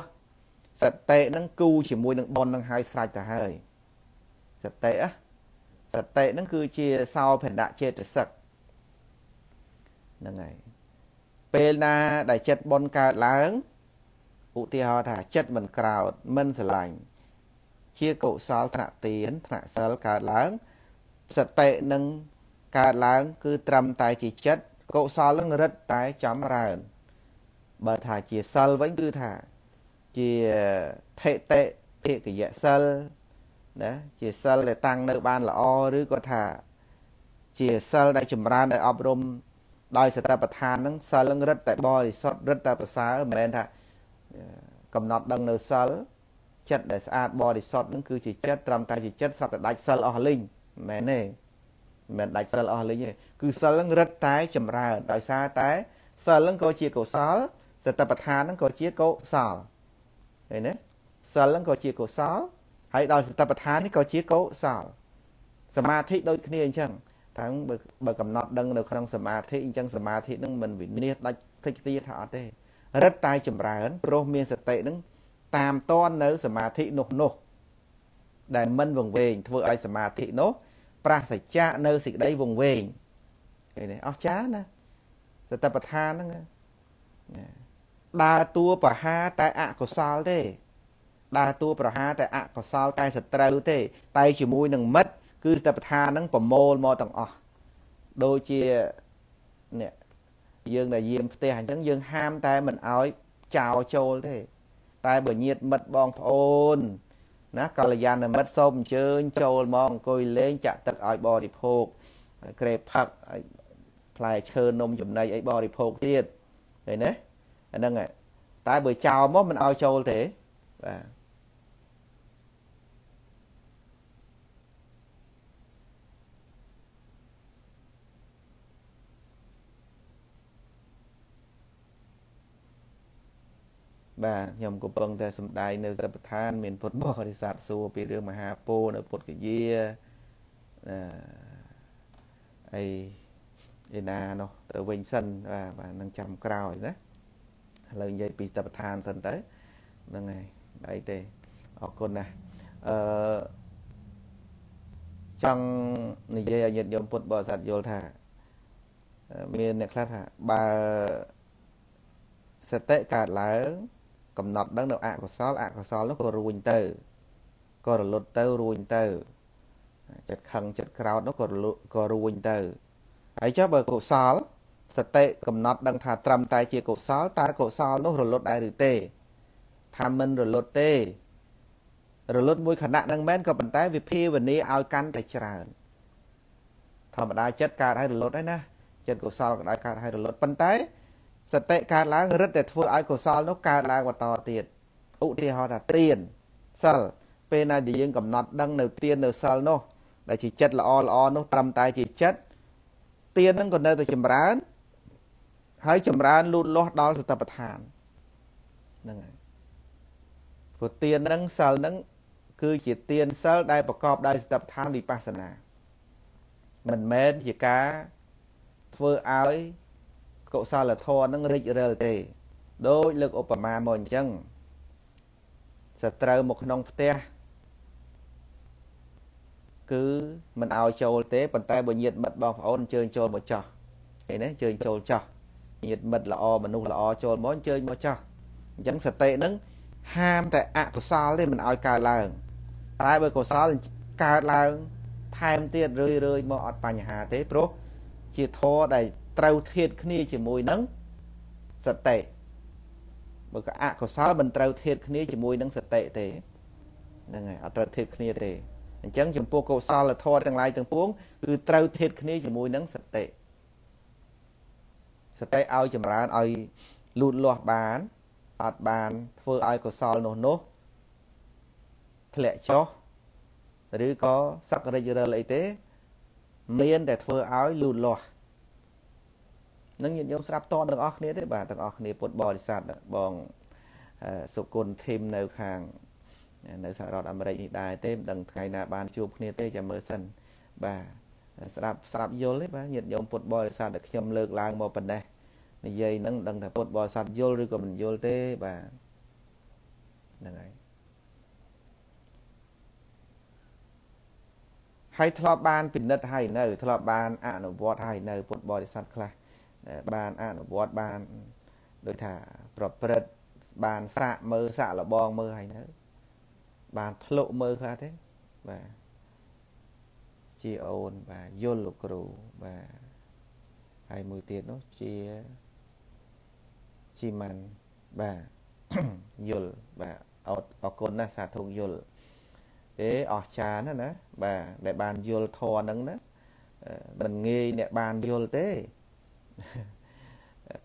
សតិនឹងគូជាមួយនឹងបននឹងហើយស្រេចទៅហើយសតិអសតិនឹងគឺជាសោភណ្ឌចេតសិកហ្នឹងហើយពេលណាដែលចិត្តបនកើតឡើងឧទាហរណ៍ថាចិត្តមិនក្រោតមិនស្រឡាញ់ជាកុសលថ្នាក់ទានថ្នាក់សិលកើតឡើងសតិនឹងកើតឡើង គឺត្រឹមតែជាចិត្ត កុសលនឹងរឹតតែចំរើន បើថាជាសិលវិញគឺថាជាថេតិភិកយសិលណាជាសិលដែលតាំងនៅបានល្អឬក៏ថា ជាសិលដែលចម្រើនដោយអប់រំដោយសតបដ្ឋានហ្នឹងសិលនឹងរឹតតែបរិសុទ្ធរឹតតែប្រសើរមិនមែនថាកំណត់ដឹងនៅសិលចិត្តដែលស្អាតបរិសុទ្ធហ្នឹងគឺជាចិត្តត្រឹមតែជាចិត្តស្រាប់តែដាច់សិលអស់លីងមិនមែនទេមិនមែនដាច់សិលអស់លីងទេ គឺសិលនឹងរឹតតែចម្រើនដោយសារតែសិលនឹងក៏ជាកុសលសតបដ្ឋាននឹងក៏ជាកុសលឃើញទេសិលនឹងក៏ជាកុសលហើយដល់សតបដ្ឋាននេះក៏ជាកុសលសមាធិដូចគ្នាអញ្ចឹងតាំងបើបើកំណត់ដឹងនៅក្នុងសមាធិអញ្ចឹងសមាធិនឹងមិនវិនិច្ឆ័យដាច់តិចទីថាអត់ទេរឹតតែចម្រើនព្រោះមានសតិនឹងតាមតននៅសមាធិនោះនោះដែលមិនវង្វេងធ្វើឲ្យសមាធិនោះប្រសច្ចៈនៅសេចក្តីវង្វេង ឃើញទេអស្ចារ្យណាសតបដ្ឋានហ្នឹងដើរតួប្រហាតែអកុសលទេដើរតួប្រហាតែអកុសលតែសត្រូវទេ តែជាមួយនឹងមិត្តគឺសតបដ្ឋានហ្នឹងប្រមូលមកទាំងអស់ដូចជានេះយើងដែលយាមផ្ទះអញ្ចឹងយើងហាមតែមិនអោយចោលចូលទេ តែបើញាតមិត្តបងប្អូនណាកល្យាណមិត្តសូមអញ្ជើញចូលមកអង្គុយលេងចាក់ទឹកឲ្យបរិភោគក្រេផឹក ផ្លែឈើនំចំណីអីបរិភោគទៀតឃើញទេអាហ្នឹងតែបើចោលមកមិនឲ្យចូលទេបាទបាទខ្ញុំកំពុងតែសំដែងនៅសព្វឋាន មានពុទ្ធបរិស័ទសួរពីរឿងមហាពោនៅពុទ្ធគយាអឺអី ឯណានោះទៅវិញសិនបាទបាទនឹងចាំក្រោយណាឥឡូវនិយាយពីតបឋានសិនទៅហ្នឹងហើយអីទេអរគុណណាស់អឺចង់និយាយឲ្យញាតិញោមពុទ្ធបរិស័ទយល់ថាមានអ្នកខ្លះថាបើសតិកើតឡើងកំណត់ដឹងនៅអកុសលអកុសលនោះក៏រួញទៅក៏រលត់ទៅរួញទៅចិត្តខឹងចិត្តក្រោតនោះក៏ក៏រួញទៅ ហើយចុះបើកុសលសតិកំណត់ដឹងថាត្រឹមតែជាកុសលតើកុសលនោះរលត់ដែរឬទេថាមិនរលត់ទេ រលត់មួយខណៈនឹងមែនក៏ប៉ុន្តែវិភាវនាឲ្យកាន់តែច្រើនធម្មតាចិត្តកើតឲ្យរលត់ហើយណាចិត្តកុសលក៏ដោយកើតឲ្យរលត់ប៉ុន្តែសតិកើតឡើងរឹតតែធ្វើឲ្យកុសលនោះកើតឡើងបន្តទៀតឧទាហរណ៍ថាត្រៀនសិលពេលណាដែលយើងកំណត់ដឹងនៅទៀននៅសិលនោះដែលជាចិត្តល្អល្អនោះត្រឹមតែជាចិត្ត ទៀនហ្នឹងក៏នៅតែចម្រើន ហើយចម្រើនលូតលាស់ដល់សតិប្បដ្ឋានហ្នឹងហើយព្រោះទៀនហ្នឹងសិលហ្នឹងគឺជាទៀនសិលដែលប្រកបដោយសតិប្បដ្ឋានវិបស្សនាមិនមែនជាការធ្វើឲ្យកុសលធម៌នឹងរិចរិលទេដូចលើកឧបមាមកអញ្ចឹងសត្រូវមកក្នុងផ្ទះ គឺមិនឲ្យចូលទេប៉ុន្តែបើញាតមិត្តបងប្អូនអញ្ជើញចូលមកចោះឃើញទេអញ្ជើញចូលចោះញាតមិត្តល្អមនុស្សល្អចូលមកអញ្ជើញមកចោះអញ្ចឹងសតិនឹងហាមតែអកុសលទេមិនឲ្យកើតឡើងតែបើកុសលកើតឡើងថែមទៀតរឿយរឿយមកអត់បញ្ហាទេព្រោះជាធរដែលត្រូវធៀបគ្នាជាមួយនឹងសតិបើក៏អកុសលមិនត្រូវធៀបគ្នាជាមួយនឹងសតិទេហ្នឹងហើយអត់ត្រូវធៀបគ្នាទេ អញ្ចឹងចំពោះកុសលធម៌ទាំងឡាយទាំងពួងគឺត្រូវធៀបគ្នាជាមួយនឹងសតិសតិឲ្យចម្រើនឲ្យលូតលាស់បានអត់បានធ្វើឲ្យកុសលនោះនោះធ្លាក់ចុះឬក៏សក្តិរិរិលអីទេមានតែធ្វើឲ្យលូតលាស់នឹងញាតិញោមស្រាប់តនទាំងអស់គ្នាទេបាទទាំងអស់គ្នាពុទ្ធបរិស័ទបងសុគន្ធធីមនៅខាង នៅសហរដ្ឋអាមេរិកនេះដែរទេមិនដឹងថ្ងៃណាបានជួបគ្នាទេចាំមើលសិនបាទស្ដាប់ស្ដាប់យល់ទេបាទញាតិញោមពុទ្ធបរិស័ទដែលខ្ញុំលើកឡើងមកប៉ុណ្ណេះនិយាយហ្នឹងដឹងថាពុទ្ធបរិស័ទយល់ឬក៏មិនយល់ទេបាទហ្នឹងហើយហើយធ្លាប់បានពិនិត្យហើយនៅធ្លាប់បានអនុវត្តហើយនៅពុទ្ធបរិស័ទខ្លះបានអនុវត្តបានដូចថាប្រព្រឹត្តបានសាកមើលសាកលបងមើលហើយនៅ បានភ្លុកមើលខ្លះទេបាទជាអូនបាទយល់លោកគ្រូបាទហើយមួយទៀតនោះជាជីម៉ាន់បាទយល់បាទអរអរគុណណាស់សាធុយល់អេអស្ចារ្យណាស់ណាបាទដែលបានយល់ធរហ្នឹងណាមិនងាយអ្នកបានយល់ទេ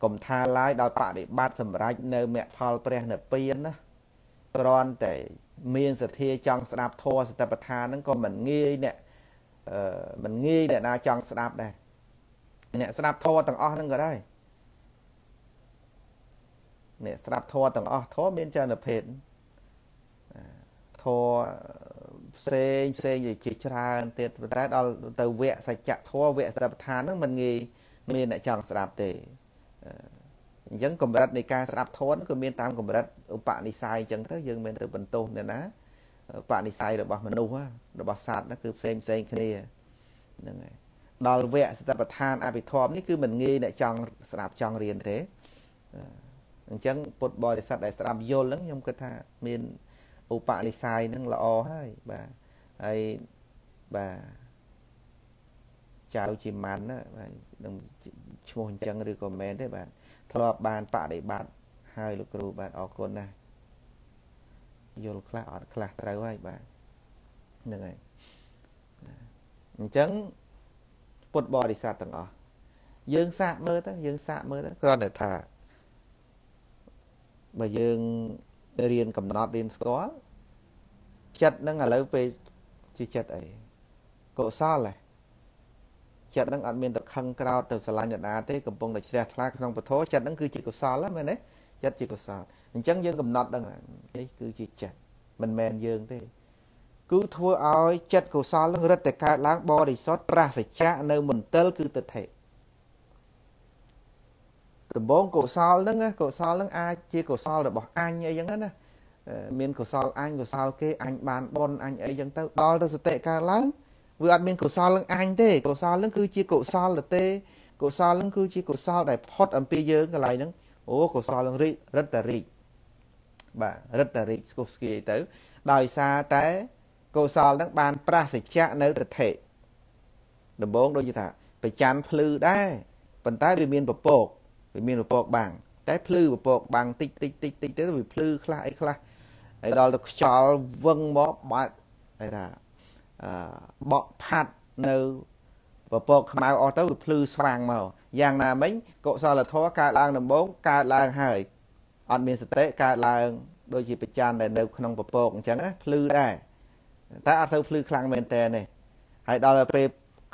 កុំថាឡាយដោយបដិបត្តិសម្រាប់នៅមគ្គផលព្រះនិព្វានណាគ្រាន់តែ មានសទ្ធាចង់ស្ដាប់ធម៌សតិប្បដ្ឋានហ្នឹងក៏មិនងាយអ្នកអឺមិនងាយអ្នកណាចង់ស្ដាប់ដែរអ្នកស្ដាប់ធម៌ទាំងអស់ហ្នឹងក៏ដែរអ្នកស្ដាប់ធម៌ទាំងអស់ធម៌មានច្រើនប្រភេទធម៌ផ្សេងផ្សេងជាច្រើនទៀតប៉ុន្តែដល់ទៅវគ្គសច្ចធម៌វគ្គសតិប្បដ្ឋានហ្នឹងមិនងាយមានអ្នកចង់ស្ដាប់ទេ អញ្ចឹងកម្រិតនៃការស្ដាប់ធម៌ក៏មានតាមកម្រិតឧបនិស្ស័យអញ្ចឹងទៅយើងមានទៅបន្ទោសអ្នកណាឧបនិស្ស័យរបស់មនុស្សរបស់សត្វហ្នឹងគឺផ្សេងផ្សេងគ្នាហ្នឹងហើយដល់វគ្គសតិប្បដ្ឋានអភិធម្មនេះគឺមិនងាយអ្នកចង់ស្ដាប់ចង់រៀនទេអញ្ចឹងពុទ្ធបរិស័ទដែលស្ដាប់យល់ហ្នឹងខ្ញុំគិតថាមានឧបនិស្ស័យហ្នឹងល្អហើយបាទហើយបាទចៅជាម៉ាន់ណាបាទនឹងឈ្មោះអញ្ចឹងឬក៏មែនទេបាទ ធ្លាប់បានបដិបត្តិហើយលោកគ្រូបាទអរគុណណាស់យល់ខ្លះអត់ខ្លះត្រូវហើយបាទហ្នឹងហើយអញ្ចឹងពុទ្ធបរិស័ទទាំងអស់យើងសាកមើលទៅយើងសាកមើលទៅគ្រាន់តែថាបើយើងរៀនកំណត់រៀនស្គាល់ចិត្តហ្នឹងឥឡូវពេលជាចិត្តអីកុសលហ៎ ចិត្តហ្នឹងអត់មានទៅខឹងក្រោតទៅស្រឡាញ់អ្នកណាទេកំពុងតែជ្រះថ្លាក្នុងពធចិត្តហ្នឹងគឺជាកុសលមែនទេចិត្តជាកុសលអញ្ចឹងយើងកំណត់ដឹងនេះគឺជាចិត្តមិនមែនយើងទេគឺធ្វើឲ្យចិត្តកុសលនឹងរឹតតែកើតឡើងបរិសុទ្ធប្រសច្ចៈនៅមន្ទិលគឺទិដ្ឋិដំបងកុសលហ្នឹងកុសលហ្នឹងអាចជាកុសលរបស់អញអីចឹងណាមានកុសលអញកុសលគេអញបានបនអញអីចឹងទៅដល់ទៅសតិកើតឡើង វាអត់មានកុសលនឹងអញទេកុសលនឹងគឺជាកុសលទេកុសលនឹងគឺជាកុសលដែលផុតអំពីយើងកន្លែងហ្នឹងអូកុសលនឹងរីរិទ្ធរីកបាទរិទ្ធរីកស្គូស្គីទៅ ដោយសារតែកុសលហ្នឹងបានប្រសិជ្ជៈនៅទិដ្ឋិដំបងដូចថាប្រច័នភ្លឺដែរប៉ុន្តែវាមានពពកវាមានពពកបាំងតែភ្លឺពពកបាំងតិចតិចតិចតិចទៅវាភ្លឺខ្លះអីខ្លះហើយដល់ទៅខ្យល់វឹងមកបាត់គេថាអឺ បក់ផាត់នៅពពកខ្មៅអស់ទៅវាភ្លឺស្វាងមកយ៉ាងណាមិញកុសលធម៌កើតឡើងដំបូងកើតឡើងហើយអត់មានសតិកើតឡើងដូចជាប្រច័នដែលនៅក្នុងពពកអញ្ចឹងណាភ្លឺដែរតែអត់ទៅភ្លឺខ្លាំងមែនតើនេះហើយដល់ពេល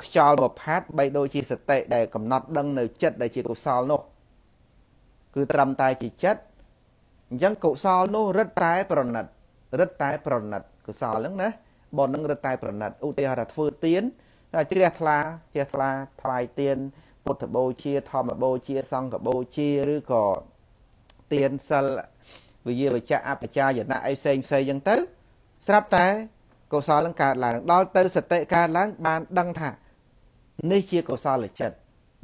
ខ្យល់បផាត់បីដូចជាសតិដែលកំណត់ដឹងនៅចិត្តដែលជាកុសលនោះគឺត្រឹមតែជាចិត្តអញ្ចឹងកុសលនោះរឹតតែប្រណិតរឹតតែប្រណិតកុសលហ្នឹងណា បននឹងរឹតតែប្រណិតឧទាហរណ៍ថាធ្វើទៀនជ្រះថ្លាជ្រះថ្លាថ្វាយទៀនពុទ្ធបូជាធម្មបូជាសង្ឃបូជាឬក៏ទៀនសិលវិយាវចៈអបជាយណៈអីផ្សេងផ្សេងអញ្ចឹងទៅ ស្រាប់តែកុសលនឹងកើតឡើងដល់ទៅសតិកើតឡើង បានដឹងថា នេះជាកុសលចិត្ត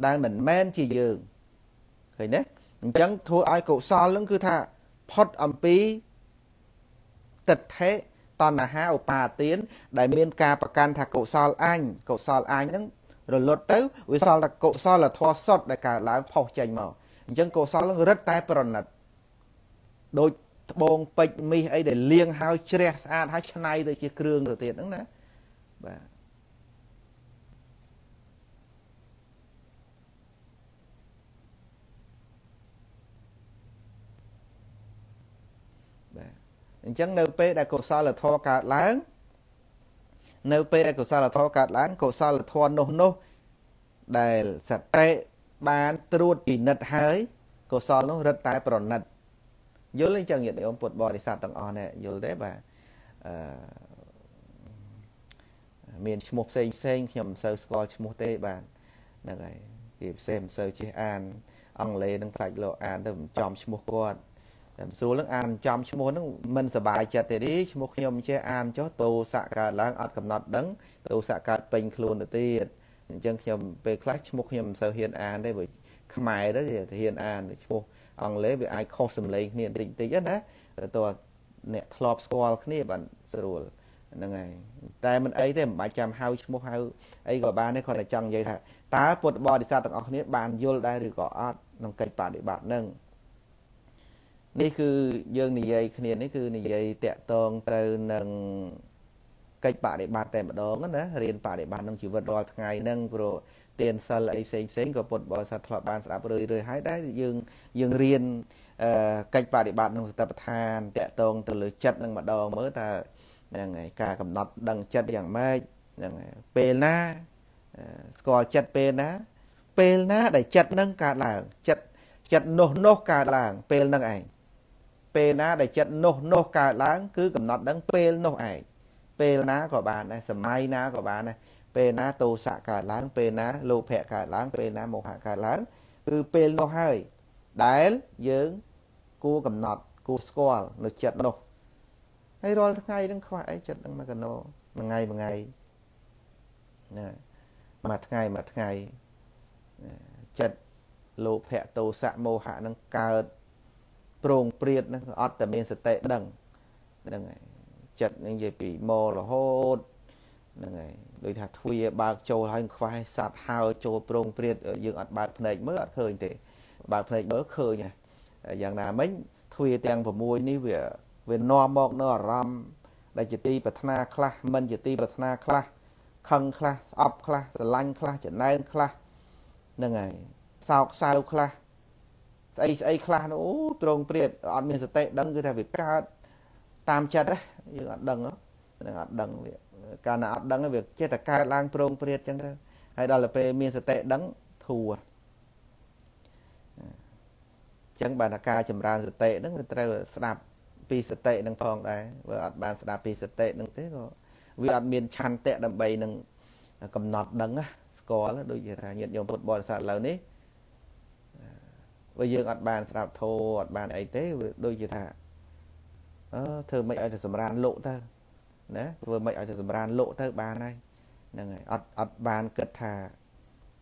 ដែលមិនមែនជាយើងឃើញទេអញ្ចឹងធ្វើឲ្យកុសលនឹងគឺថាផុតអំពីទិដ្ឋិ តណ្ហាឧបាទាន ដែលមានការប្រកាន់ថាកុសលអញកុសលអញហ្នឹងរលត់ទៅវាសល់តែកុសលធម៌សុទ្ធដែលកើតឡើងផុសចេញមកអញ្ចឹងកុសលនឹងរឹតតែប្រណិតដូចត្បូងពេជ្រមាសអីដែលលាងហើយជ្រះស្អាតហើយឆ្នៃទៅជាគ្រឿងទៅទៀតហ្នឹងណាបាទបាទ អញ្ចឹងនៅពេលដែលកុសលធម៌កើតឡើង នៅពេលដែលកុសលធម៌កើតឡើងកុសលធម៌នោះនោះដែលសតិបានត្រួតពិនិត្យហើយកុសលនោះរឹតតែប្រណិតយល់អញ្ចឹងញាតិញោមពុទ្ធបរិស័ទទាំងអស់នេះយល់ទេបាទអឺមានឈ្មោះផ្សេងផ្សេងខ្ញុំមិនសូវស្គាល់ឈ្មោះទេបាទហ្នឹងហើយគេផ្សេងមិនសូវចេះអានអង់គ្លេសនឹងខ្លាចលោកអានទៅមិនចំឈ្មោះគាត់ តែស្រួលនឹងអានចំឈ្មោះនឹងមិនសบายចិត្តទេឈ្មោះខ្ញុំចេះអានចុះតោសៈកើតឡើងអត់កំណត់ដឹងតោសៈកើតពេញខ្លួនទៅទៀតអញ្ចឹងខ្ញុំពេលខ្លះឈ្មោះខ្ញុំមិនសូវហ៊ានអានទេព្រោះខ្មែរទៅហ៊ានអានឈ្មោះអង់គ្លេសវាអាចខុសសំឡេងគ្នាបន្តិចបន្តិចណាតើអ្នកធ្លាប់ស្គាល់គ្នាបានស្រួលហ្នឹងហើយតែមិនអីទេមិនបាច់ចាំហៅឈ្មោះហៅអីក៏បានទេគាត់តែចង់និយាយថាតើពុទ្ធបរិស័ទទាំងអស់គ្នាបានយល់ដែរឬក៏អត់ក្នុងកិច្ចបដិបត្តិហ្នឹង នេះគឺយើងនិយាយគ្នានេះគឺនិយាយតាក់ទងទៅនឹងកិច្ចបដិបត្តិតែម្ដងណារៀនបដិបត្តិក្នុងជីវិតរាល់ថ្ងៃហ្នឹងព្រោះទានសិលអីផ្សេងផ្សេងក៏ពុទ្ធបរិស័ទធ្លាប់បានស្ដាប់រឿយរឿយហើយដែរយើងយើងរៀនកិច្ចបដិបត្តិក្នុងសតិប្បដ្ឋានតកតងទៅលើចិត្តនឹងម្ដងមើលតើហ្នឹងហើយការកំណត់ដឹងចិត្តយ៉ាងម៉េចហ្នឹងហើយពេលណាស្គាល់ចិត្តពេលណា ពេលណាដែលចិត្តនឹងកើតឡើងចិត្តចិត្តនោះនោះកើតឡើងពេលនឹងឯង ពេលណាដែលចិត្តនោះនោះកើតឡើងគឺកំណត់ដឹងពេលនោះឯងពេលណាក៏បានដែរសម័យណាក៏បានដែរពេលណាទោសៈកើតឡើង ពេលណាលោភៈកើតឡើង ពេលណាមោហៈកើតឡើងគឺពេលនោះហើយដែលយើងគួរកំណត់គួរស្គាល់នៅចិត្តនោះហើយរាល់ថ្ងៃនឹងខ្វះអីចិត្តនឹងមកកណោមួយថ្ងៃមួយថ្ងៃណាមួយថ្ងៃមួយថ្ងៃចិត្តលោភៈទោសៈមោហៈនឹងកើត ប្រងព្រាតនឹងអត់តែមានសតិដឹងហ្នឹងហើយចិត្តនឹងនិយាយពីមរហូតហ្នឹងហើយដូចថាទ្វាបើកចូលហើយខ្វះសัตว์ហើចូលប្រងព្រាតយើងអត់បើកភ្នែកមើលអត់ឃើញទេបើកភ្នែកមើលឃើញយ៉ាងណាមិញទ្វាទាំង6នេះវាវានាំមកនៅអារម្មណ៍ដែលជាទីប្រាថ្នាខ្លះមិនជាទីប្រាថ្នាខ្លះខឹងខ្លះស្អប់ខ្លះស្រឡាញ់ខ្លះចំណែនខ្លះហ្នឹងហើយសោកសៅខ្លះ ស្អីស្អីខ្លះអូត្រង់ព្រាតអត់មានសតិដឹងគឺថាវាកើតតាមចិត្តយើងអត់ដឹងហ្នឹងអត់ដឹងវាកាលណាអត់ដឹងវាចេះតែកើតឡើងប្រងព្រាតចឹងទៅហើយដល់ទៅពេលមានសតិដឹងធូរចឹងបានថាការចម្រើនសតិហ្នឹងវាត្រូវស្ដាប់ពីសតិនឹងផងដែរបើអត់បានស្ដាប់ពីសតិនឹងទេក៏វាអត់មានឆន្ទៈដើម្បីនឹងកំណត់ដឹងស្គាល់ដូចជាថាញាតិញោមពុទ្ធបរិស័ទឥឡូវនេះ បើយើងអត់បានស្ដាប់ធម៌អត់បានអីទេវាដូចជាថាអឺធ្វើមិនឲ្យតែសម្រានលោកទៅណាធ្វើមិនឲ្យទៅសម្រានលោកទៅបានហើយហ្នឹងហើយអត់អត់បានគិតថា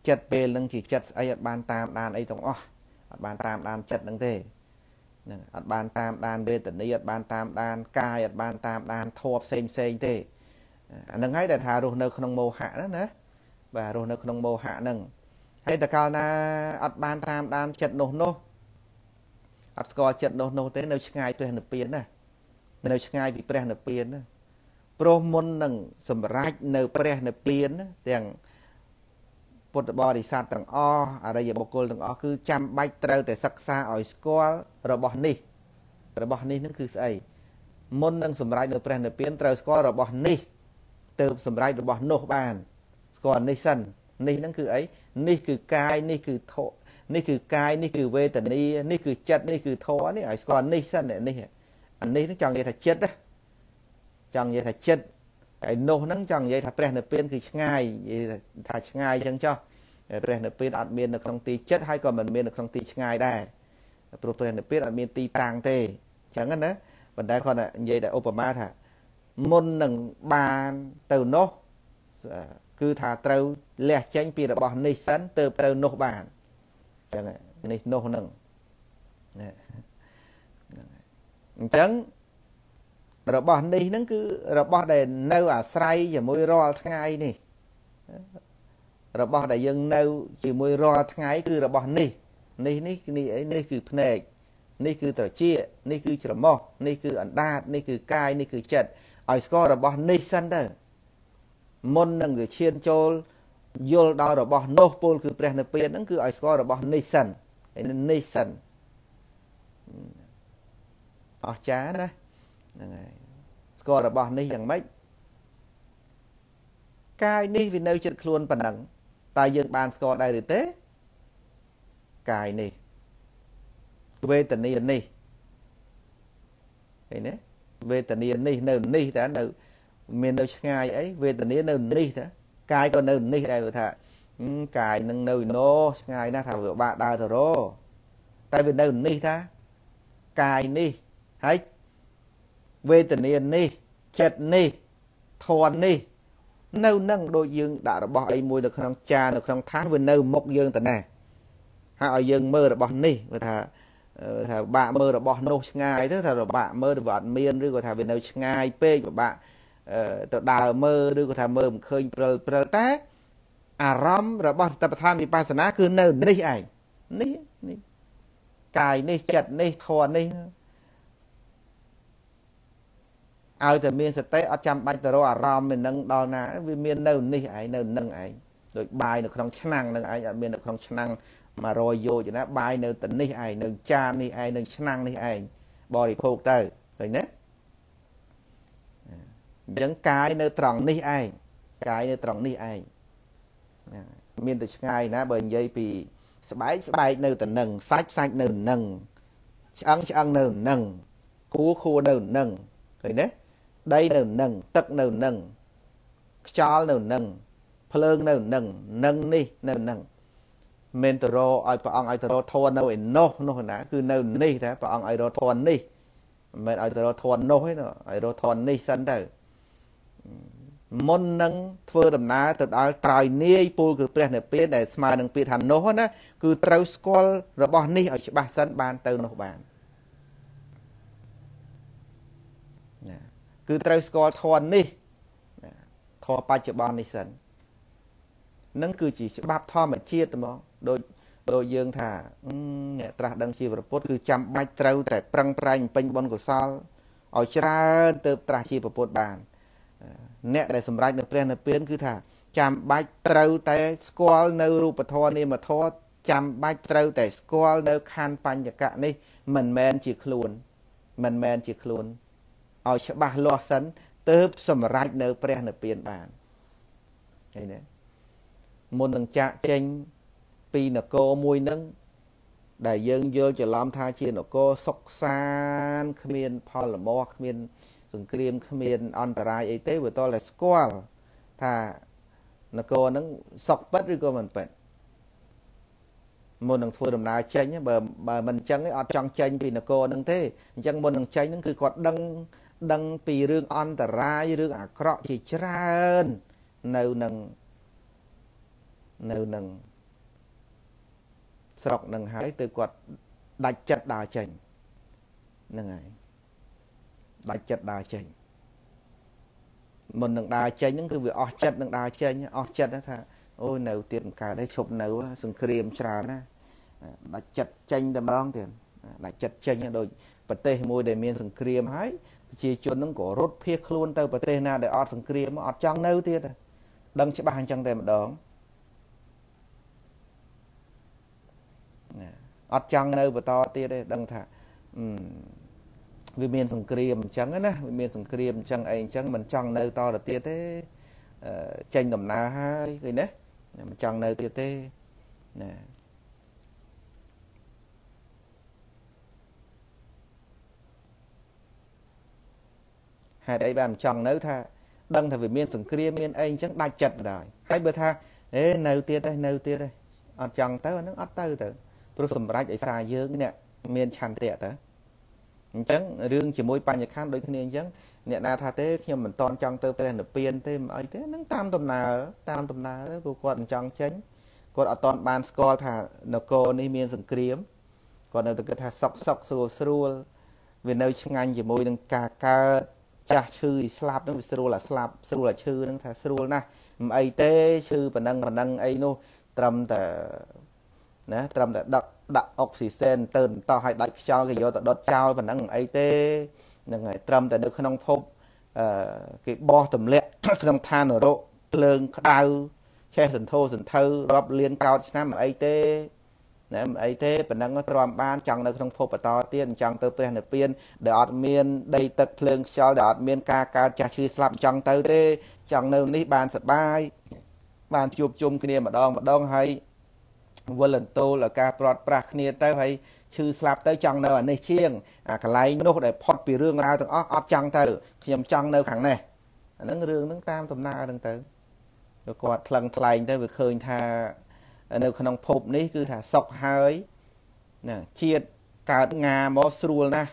ចិត្តពេលនឹងជាចិត្តស្អីអត់បានតាមដានអីទាំងអស់អត់បានតាមដានចិត្តនឹងទេហ្នឹងអត់បានតាមដានវេទនាអត់បានតាមដានកាយអត់បានតាមដានធម៌ផ្សេងផ្សេងទេអាហ្នឹងហើយដែលថារស់នៅក្នុងមោហៈហ្នឹងណាបាទរស់នៅក្នុងមោហៈហ្នឹង ហើយតើកាលណាអត់បានតាមដានចិត្តនោះនោះអត់ស្គាល់ចិត្តនោះនោះទេនៅឆ្ងាយព្រះនិព្វានណានៅឆ្ងាយពីព្រះនិព្វានណាព្រោះមុននឹងសម្រេចនៅព្រះនិព្វានទាំងពុទ្ធបរិស័ទទាំងអស់អរិយបុគ្គលទាំងអស់គឺចាំបាច់ត្រូវតែសិក្សាឲ្យស្គាល់របស់នេះ របស់នេះនឹងគឺស្អីមុននឹងសម្រេចនៅព្រះនិព្វានត្រូវស្គាល់របស់នេះទៅសម្រេចរបស់នោះបាន ស្គាល់នេះសិន នេះហ្នឹងគឺអីនេះគឺកាយនេះគឺធនេះគឺកាយនេះគឺវេទនានេះគឺចិត្តនេះគឺធម៌នេះឲ្យស្គាល់នេះសិននេះអានេះចង់និយាយថាចិត្តចង់និយាយថាចិត្តហើយនោះហ្នឹងចង់និយាយថាព្រះនិព្វានគឺឆ្ងាយនិយាយថាឆ្ងាយអញ្ចឹងចុះព្រះនិព្វានអត់មាននៅក្នុងទីចិត្តហើយក៏មិនមាននៅក្នុងទីឆ្ងាយដែរព្រោះព្រះនិព្វានអត់មានទីតាំងទេអញ្ចឹងណាប៉ុន្តែគាត់និយាយតែឧបមាថាមុននឹងបានទៅនោះ គឺថាត្រូវលះចេញពីរបស់នេះសិនទៅទៅនោះបានអញ្ចឹងនេះនោះនឹងអញ្ចឹងរបស់នេះហ្នឹងគឺរបស់ដែលនៅអាស្រ័យជាមួយរាល់ថ្ងៃនេះរបស់ដែលយើងនៅជាមួយរាល់ថ្ងៃគឺរបស់នេះនេះនេះនេះអីនេះគឺភ្នែកនេះគឺត្រចៀកនេះគឺច្រមុះនេះគឺអណ្ដាតនេះគឺកាយនេះគឺចិត្តឲ្យស្គាល់របស់នេះសិនទៅ មុននឹងវាឈានចូលយល់ដល់របស់នោះពលគឺព្រះនិព្វានហ្នឹងគឺឲ្យស្គាល់របស់នេះសិនហើយនេះសិនអស្ចារ្យណាហ្នឹងហើយស្គាល់របស់នេះយ៉ាងម៉េចកាយនេះវានៅចិត្តខ្លួនប៉ុណ្ណឹងតើយើងបានស្គាល់ដែរឬទេកាយនេះវេទនានេះឃើញទេវេទនានេះនៅនេះតើនៅ មាននៅឆ្ងាយអីវេទនានៅនេះតើកាយក៏នៅនេះដែរព្រោះថាកាយនឹងនៅណូឆ្ងាយណាស់ថាវាបាក់ដើរទៅរតែវានៅនេះថាកាយនេះហើយវេទនានេះចិត្តនេះធននេះនៅនឹងដូចយើងដាក់របស់អីមួយនៅក្នុងចាននៅក្នុងថាសវានៅមុខយើងតណេះហើយឲ្យយើងមើលរបស់នេះវាថាថាបាក់មើលរបស់នោះឆ្ងាយទៅថារបាក់មើលវាអត់មានឬក៏ថាវានៅឆ្ងាយពេកពិបាក ទៅដើរមើលឬក៏ថាមើលមិនឃើញព្រិលព្រិលតែអារម្មណ៍របស់សតិប្បដ្ឋានវិបស្សនាគឺនៅនេះឯងនេះនេះកាយនេះចិត្តនេះធម៌នេះឲ្យតែមានសតិអត់ចាំបាច់ទៅរកអារម្មណ៍នឹងដល់ណាវាមាននៅនេះឯងនៅនឹងឯងដូចបាយនៅក្នុងឆ្នាំងនឹងឯងអត់មាននៅក្នុងឆ្នាំង100យោជណាបាយនៅទៅនេះឯងនៅចាននេះឯងនៅឆ្នាំងនេះឯងបរិភោគទៅឃើញទេ អញ្ចឹងកាយនៅត្រង់នេះឯងកាយនៅត្រង់នេះឯងមានទៅឆ្ងាយណាបើនិយាយពីស្បែកស្បែកនៅទៅនឹងសាច់សាច់នៅនឹងឆ្អឹងឆ្អឹងនៅនឹងខួរខួរនៅនឹងឃើញទេដីនៅនឹងទឹកនៅនឹងខ្យល់នៅនឹងភ្លើងនៅនឹងនឹងនេះនៅនឹងមិនទៅរកឲ្យព្រះអង្គឲ្យទៅរកធននៅឯនោះនោះណាគឺនៅនេះតែព្រះអង្គឲ្យរកធននេះមិនមែនឲ្យទៅរកធននោះទេឲ្យរកធននេះសិនទៅ មុននឹងធ្វើដំណើរទៅដល់ត្រើយនាយពូលគឺព្រះនិព្វានដែលស្មើនឹងពាក្យថានោះណាគឺត្រូវស្គាល់របស់នេះឲ្យច្បាស់សិនបានទៅនោះបានណាគឺត្រូវស្គាល់ធននេះធម៌បច្ចុប្បន្ននេះសិននឹងគឺជាច្បាប់ធម្មជាតិហ្មងដូចដូចយើងថាអ្នកត្រាស់ដឹងជាប្រពុតគឺចាំបាច់ត្រូវតែប្រឹងប្រែងពេញបុណ្យកុសលឲ្យច្រើនទៅត្រាស់ជាប្រពុតបាន អ្នកដែលសម្រេចនៅព្រះនិព្វានគឺថាចាំបាច់ត្រូវតែស្គាល់នៅរូបធម៌នាមធម៌ចាំបាច់ត្រូវតែស្គាល់នៅខណ្ឌបញ្ញកៈនេះមិនមែនជាខ្លួន មិនមែនជាខ្លួនឲ្យច្បាស់លាស់សិនទើបសម្រេចនៅព្រះនិព្វានបានឃើញទេមុននឹងចាក់ចេញពីនគរមួយនឹងដែលយើងយល់ច្រឡំថាជានគរសុកសានគ្មានផលលមោះគ្មាន សង្គ្រាមគ្មានអន្តរាយអីទេវាតតែស្គាល់ថានគរហ្នឹងសុកពិតឬក៏មិនពិតមុននឹងធ្វើដំណើរចេញបើបើមិនអញ្ចឹងអត់ចង់ចេញពីនគរហ្នឹងទេអញ្ចឹងមុននឹងចេញហ្នឹងគឺគាត់ដឹងដឹងពីរឿងអន្តរាយរឿងអាក្រក់ជាច្រើននៅនឹងនៅនឹងស្រុកនឹងហើយទៅគាត់ដាច់ចិត្តដើរចេញហ្នឹងហើយ ដាច់ចិត្តដើរចេញមុននឹងដើរចេញហ្នឹងគឺវាអស់ចិត្តនឹងដើរចេញអស់ចិត្តថាអូយនៅទៀតកើតហើយឈប់នៅសង្គ្រាមច្រើនណាដាច់ចិត្តចេញតែម្ដងទៀតដាច់ចិត្តចេញដូចប្រទេសមួយដែលមានសង្គ្រាមហើយប្រជាជនហ្នឹងក៏រត់ភៀសខ្លួនទៅប្រទេសណាដែលអត់សង្គ្រាមអត់ចង់នៅទៀតដឹងច្បាស់អញ្ចឹងតែម្ដងអត់ចង់នៅបន្តទៀតទេដឹងថា វាមានសង្គ្រាមអញ្ចឹងណាវាមានសង្គ្រាមអញ្ចឹងអីអញ្ចឹងមិនចង់នៅតទៅទៀតទេចេញដំណើរហើយឃើញទេមិនចង់នៅទៀតទេណាហេតុអីបានមិនចង់នៅថាដឹងថាវាមានសង្គ្រាមមានអីអញ្ចឹងដាច់ចិត្តបណ្ដោយហើយបើថាអេនៅទៀតទេនៅទៀតទេអត់ចង់ទៅអានឹងអត់ទៅទៅព្រោះសម្រាប់ឯសារយើងអ្នកមានឆន្ទៈទៅ អញ្ចឹងរឿងជាមួយបញ្ញខណ្ឌដូចគ្នាអញ្ចឹងអ្នកណាថាទេខ្ញុំមិនតន់ចង់ទៅព្រះនិព្វានទេមិនអីទេនឹងតាមដំណើរតាមដំណើរព្រោះគាត់មិនចង់ចេញគាត់អត់តន់បានស្គាល់ថានគរនេះមានសង្គ្រាមគាត់នៅតែគិតថាសុកសុកស្រួលស្រួលវានៅឆ្ងាញ់ជាមួយនឹងការកើតចាស់ឈឺស្លាប់នឹងវាស្រួលអាស្លាប់ស្រួលអាឈឺនឹងថាស្រួលណាស់មិនអីទេឈឺប៉ុណ្ណឹងប៉ុណ្ណឹងអីនោះត្រឹមតែ ណាត្រឹមតែដឹកដាក់អុកស៊ីសែនទៅតោះឲ្យដាច់ខ្យល់គេយកទៅដុតចោលប៉ុណ្ណឹងអីទេហ្នឹងហើយត្រឹមតែនៅក្នុងភពអឺគេបោះទម្លាក់ក្នុងឋាននរកភ្លើងក្តៅឆេះសន្ធោសន្ធៅរាប់លានកោតឆ្នាំអីទេណាមិនអីទេប៉ុណ្ណឹងទ្រាំបានចង់នៅក្នុងភពបន្តទៀតចង់ទៅព្រះនិព្វានដែលអត់មានដីទឹកភ្លើងខ្យល់ដែលអត់មានការកើតចាស់ឈឺស្លាប់ចង់ទៅទេចង់នៅនេះបានសបាយបានជួបជុំគ្នាម្ដងម្ដងហើយ វិលន្តូលការព្រាត់ប្រាសគ្នាទៅហើយឈឺស្លាប់ទៅចង់នៅអានេះជាងអាកន្លែងនោះដែលផុតពីរឿងរ៉ាវទាំងអស់អត់ចង់ទៅខ្ញុំចង់នៅខាងនេះអាហ្នឹងរឿងហ្នឹងតាមដំណើរហ្នឹងទៅគាត់ថ្លឹងថ្លែងទៅវាឃើញថានៅក្នុងភពនេះគឺថាសុខហើយណាជាតិកើតងាមកស្រួលណាស់